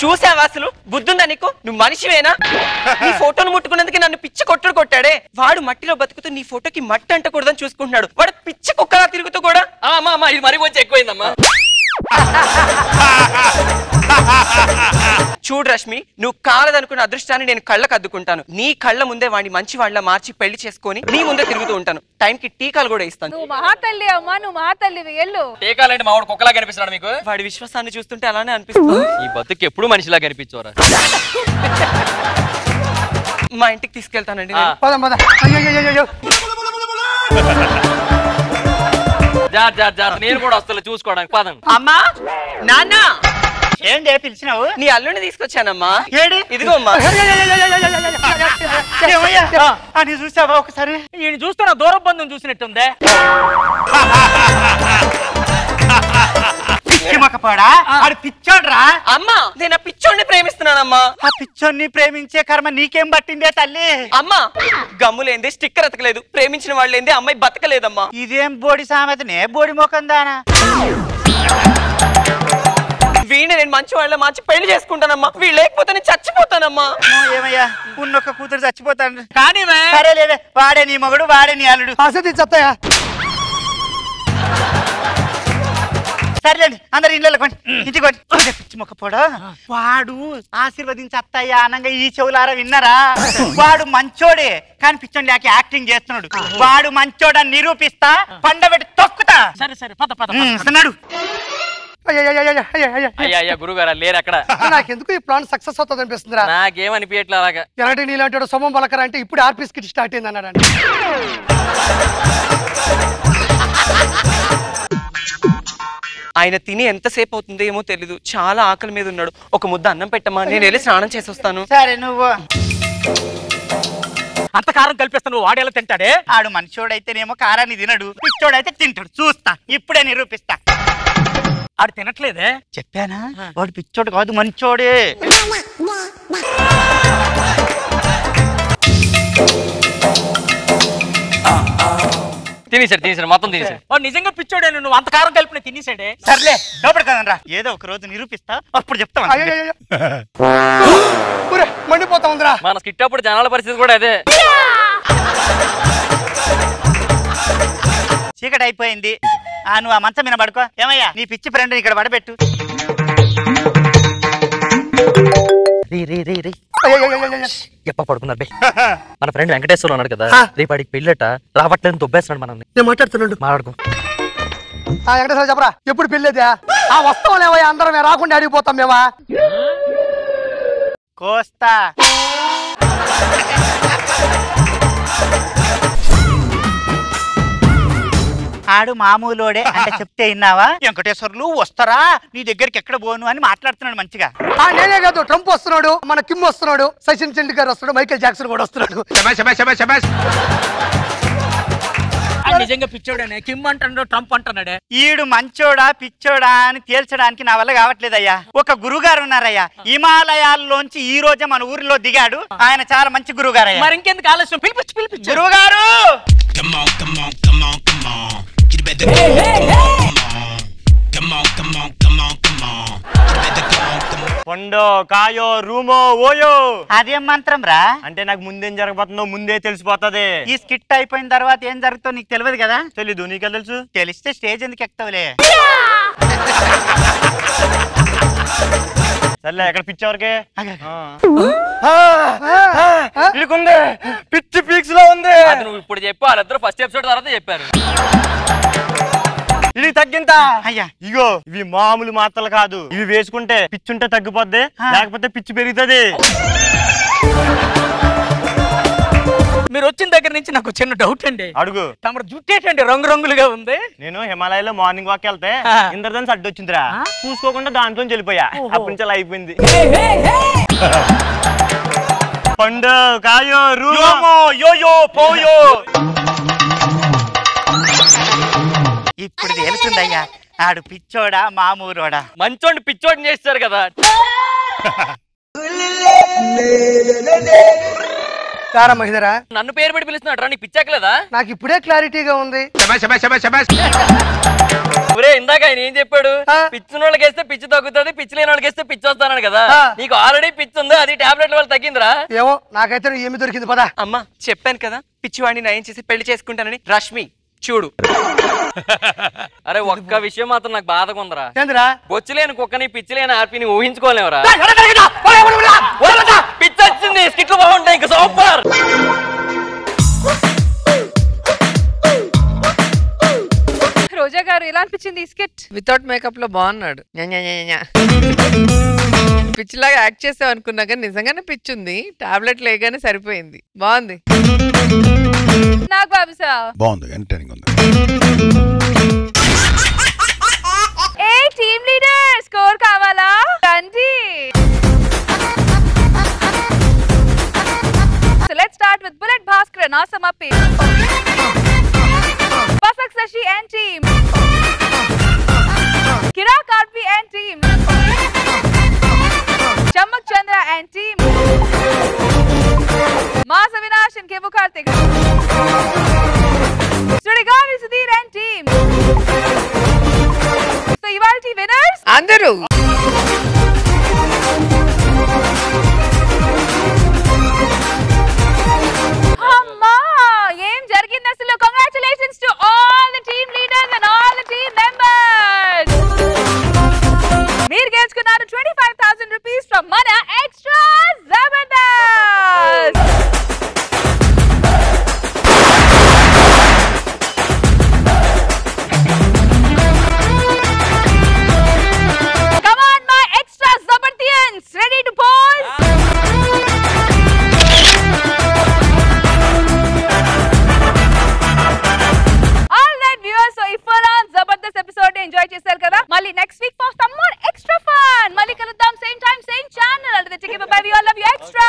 చూసావా అసలు? బుద్ధుందా నీకు? నువ్వు మనిషివేనా? <laughs> నీ ఫోటోను ముట్టుకున్నందుకు నన్ను పిచ్చి కొట్టుడు కొట్టాడే. వాడు మట్టిలో బతుకుతూ నీ ఫోటోకి మట్టి అంటకూడదని చూసుకుంటున్నాడు. వాడు పిచ్చి కుక్కలా తిరుగుతూ కూడా. ఆ, అమ్మా అమ్మా ఇది మరి కొంచెం ఎక్కువైందమ్మా. చూడు రష్మి నువ్వు కాలదనుకున్న అదృష్టాన్ని నేను కళ్ళకు అద్దుకుంటాను. నీ కళ్ళ ముందే వాడిని మంచి వాళ్ళ మార్చి పెళ్ళి చేసుకొని నీ ముందే తిరుగుతూ ఉంటాను. టైంకి టీకాలు కూడా ఇస్తాను. నువ్వు మహాతల్లి అమ్మా నువ్వు మహాతల్లివి ఎల్లు టీకాలంటే మా వాడు కుక్కలా కనిపిస్తున్నాడు మీకు? వాడి విశ్వాసాన్ని చూస్తుంటే అలానే అనిపిస్తుంది. ఈ బతుకు ఎప్పుడు మనిషిలా కనిపించోరా మా ఇంటికి తీసుకెళ్తానండి ఆ. నేను. పద. పద జార్ జార్ నేను కూడా వస్తాను చూసుకోవడానికి పదండి అమ్మా నాన్న ఏంటి పిలిచినావు నీ అల్లుని తీసుకొచ్చానమ్మా ఏడి ఇదిగో అమ్మా అని చూసావా ఒకసారి ఈయన చూస్తున్న దూరం బంధం చూసినట్టుందే పిచ్చిమకపోడా ఆడు పిచ్చోడ్రా? అమ్మా నేను ఆ పిచ్చోడిని ప్రేమిస్తున్నానమ్మా. ఆ పిచ్చోన్ని ప్రేమించే కర్మ నీకేం పట్టిందే తల్లి? అమ్మా గమ్ములేంది స్టిక్కర్ ఎతకలేదు. ప్రేమించిన వాళ్ళేంది అమ్మాయి బతకలేదమ్మా. ఇదేం బోడి సామెతనే? బోడి మొఖం దానా? వీణి నేను మంచి వాళ్ళ మార్చి పెళ్ళి చేసుకుంటానమ్మా. వీళ్ళు లేకపోతే నేను చచ్చిపోతానమ్మా. ఏమయ్యా? ఉన్నొక్క కూతురు చచ్చిపోతాను. కానీ వాడే నీ మొగుడు వాడే నీ అల్లుడు. అసలు చెత్తయా సర్లేండి అందరు ఇళ్ళ కొండి ఇంటికి కొండి. పిచ్చి మొక్క పోడా? వాడు ఆశీర్వదించి అత్తయ్య అనంగా ఈ చెవులారా విన్నారా? వాడు మంచోడే కానీ పిచ్చోని లేక యాక్టింగ్ చేస్తున్నాడు. వాడు మంచోడని నిరూపిస్తా పండబెట్టి తొక్కుతా. సరే సరే పద పద ఉమ్, వస్తున్నాడు అయ్యా అయ్యా గురుగారు లేరు అక్కడ. నాకెందుకు ఈ ప్లాన్ సక్సెస్ అవుతుంది అనిపిస్తుందిరా? నాకేమనిపించట్లే అలాగా. ఎలాంటి నీలాంటి సొమ్మం పలకరా అంటే ఇప్పుడు ఆర్పీ స్కిట్ స్టార్ట్ అయింది అన్నాడు ఆయన తిని ఎంతసేపు అవుతుందో ఏమో తెలీదు. చాలా ఆకలి మీద ఉన్నాడు. ఒక ముద్ద అన్నం పెట్టమ్మా. నేను వెళ్ళి స్నానం చేసి వస్తాను. సరే నువ్వు. అంత కారం కలిపిస్తాను వాడేలా తింటాడే? ఆడు మనిషోడైతేనేమో కారాన్ని తినడు. పిచ్చోడైతే తింటాడు. చూస్తా. ఇప్పుడే నిరూపిస్తా. ఆడు తినట్లేదే? చెప్పానా? వాడు పిచ్చోడు కాదు మంచోడే. తినేసాడు తినేసాడు మొత్తం తినేసాడు వాడు నిజంగా పిచ్చోడే నువ్వు అంత కారం కలిపిన తినేసాడే సర్లే లోపల కదనరా ఏదో ఒక రోజు నిరూపిస్తా అప్పుడు చెప్తా మండిపోతా ఉందిరా. మన స్కిట్ అప్పుడు జనాల పరిస్థితి కూడా అదే. చీకటి అయిపోయింది. ఆ నువ్వు ఆ మంచం మీద పడుకో. ఏమయ్యా నీ పిచ్చి ఫ్రెండ్ ఇక్కడ పడబెట్టు. రీ రీ రీ రే. ఎప్ప పడుకున్నారు బే మన ఫ్రెండ్ వెంకటేశ్వర ఉన్నాడు కదా రేపాడికి పెళ్ళట రావట్లేదు దొబ్బేస్తున్నాడు మనల్ని నేను మాట్లాడుతున్నాడు మాట్లాడుకో ఆ వెంకటేశ్వర చెప్పరా ఎప్పుడు పెళ్ళేదా ఆ వస్తాం లేవయ్యా అందరం మేము రాకుండా అడిగిపోతాం మేమా కోస్తా ఆడు మామూలోడే అంటే చెప్తే విన్నావా? వెంకటేశ్వర్లు వస్తారా? నీ దగ్గరికి ఎక్కడ పోను అని మాట్లాడుతున్నాడు మంచిగా. ఆ నేనే కాదు ట్రంప్ వస్తున్నాడు మన కిమ్ వస్తున్నాడు సచిన్ టెండూల్కర్ వస్తున్నాడు మైకేల్ జాక్సన్ కూడా వస్తున్నాడు. నిజంగా పిచ్చోడనే. కిమ్ అంటాడు ట్రంప్ అంటున్నాడే. ఈడు మంచోడా పిచ్చోడా అని తేల్చడానికి నా వల్ల కావట్లేదయ్యా. ఒక గురుగారు ఉన్నారయ్యా. హిమాలయాల్లోంచి ఈ రోజే మన ఊరిలో దిగాడు. ఆయన చాలా మంచి గురుగారయ్యా మరి ఇంకెందుకు ఆలస్యం? పిలిపించి పిలిపించు. గురువుగారు కొండో కాయో రూమో ఓయో. అదేం మంత్రం రా? అంటే నాకు ముందేం జరగబోతుందో ముందే తెలిసిపోతది. ఈ స్కిట్ అయిపోయిన తర్వాత ఏం జరుగుతుందో నీకు తెలియదు కదా? తెలీదు నీకే తెలుసు? తెలిస్తే స్టేజ్ ఎందుకు ఎక్కుతావులే? సర్లే ఎక్కడ పిచ్చి ఎవరికి? ఇడుకుంది. పిచ్చి పీక్స్లో ఉంది నువ్వు ఇప్పుడు చెప్పు వాళ్ళిద్దరు ఫస్ట్ ఎపిసోడ్ తర్వాత చెప్పారు. ఇది తగ్గింత? అయ్యా. ఇగో ఇవి మామూలు మాత్రలు కాదు. ఇవి వేసుకుంటే పిచ్చుంటే తగ్గిపోద్ది. లేకపోతే పిచ్చి పెరుగుతుంది. మీరు వచ్చిన దగ్గర నుంచి నాకు చిన్న డౌట్ అండి. అడుగు. తమరు జుట్టేటండి రంగు రంగులుగా ఉంది. నేను హిమాలయాలో మార్నింగ్ వాక్ వెళ్తే ఇంద్రధనుస్ అడ్డు వచ్చిందిరా. చూసుకోకుండా దాంట్లో వెళ్ళిపోయా. అప్పటి నుంచి అలా అయిపోయింది. <laughs> పండు కాయో రూమో. యోయో పోయో. ఇప్పుడు తెలుస్తుందయ్యా ఆడు పిచ్చోడా మామూరోడా మంచోడిని పిచ్చోడిని చేస్తారు కదా. కారా మహిదరా. నన్ను పేరు పెట్టి పిలుస్తున్నాడు రా నీకు పిచ్చాకలేదా? నాకు ఇప్పుడే క్లారిటీగా ఉంది. ఒరే ఇందాక ఆయన ఏం చెప్పాడు? పిచ్చిన వాళ్ళకి వేస్తే పిచ్చి తగ్గుతుంది పిచ్చి లేని వాళ్ళకి వేస్తే పిచ్చి వస్తానని కదా. నీకు ఆల్రెడీ పిచ్చి ఉంది అది టాబ్లెట్ వల్ల తగ్గిందిరా. ఏమో నాకైతే ఏమి దొరికింది పదా. అమ్మా చెప్పాను కదా పిచ్చివాడిని నయం చేసి పెళ్ళి చేసుకుంటానని. రష్మి చూడు. అరే ఒక్క విషయం మాత్రం నాకు బాధగా ఉందిరా. ఏందిరా? బొచ్చులేని కుక్కని పిచ్చి లేని ఆర్పిని ఊహించుకోలేవురా. పిచ్చి వచ్చింది స్కిట్లు బాగుంటాయి ఇంకా సూపర్. రోజా గారు ఎలా అనిపించింది ఈ స్కిట్? వితౌట్ మేకప్లో బాగున్నాడు. న్యా, న్యా, న్యా, న్యా. పిచ్చిలాగా యాక్ట్ చేసావు అనుకున్నా కానీ నిజంగానే పిచ్చి ఉంది టాబ్లెట్ లేగానే సరిపోయింది. బాగుంది. నాకు బాబుసా బాగుంది ఎంటర్టైనింగ్ ఉంది ఏ టీమ్ లీడర్ స్కోర్ కావాలా రండి So let's start with Bullet Bhaskar and Awesome Appi. Pasak Sashi and team. Kira Karpi and team. Chammak Chandra and team मास अविनाश इनके मुखार्तिक Sudigali Sudheer and team so ఇవాల్టి winners అందరూ. అమ్మా ఏం జరిగింది అసలు? Congratulations to all the team leaders and all the team members మీరు గెలుచుకున్నారు twenty five thousand rupees from మన ఎక్స్ట్రా జబర్దస్త్ ఎంజాయ్ చేశారు కదా? మళ్ళీ next week for some more extra fun మళ్ళీ కలుద్దాం సేమ్ టైం సేమ్ ఛానల్ అంటే bye we all love you extra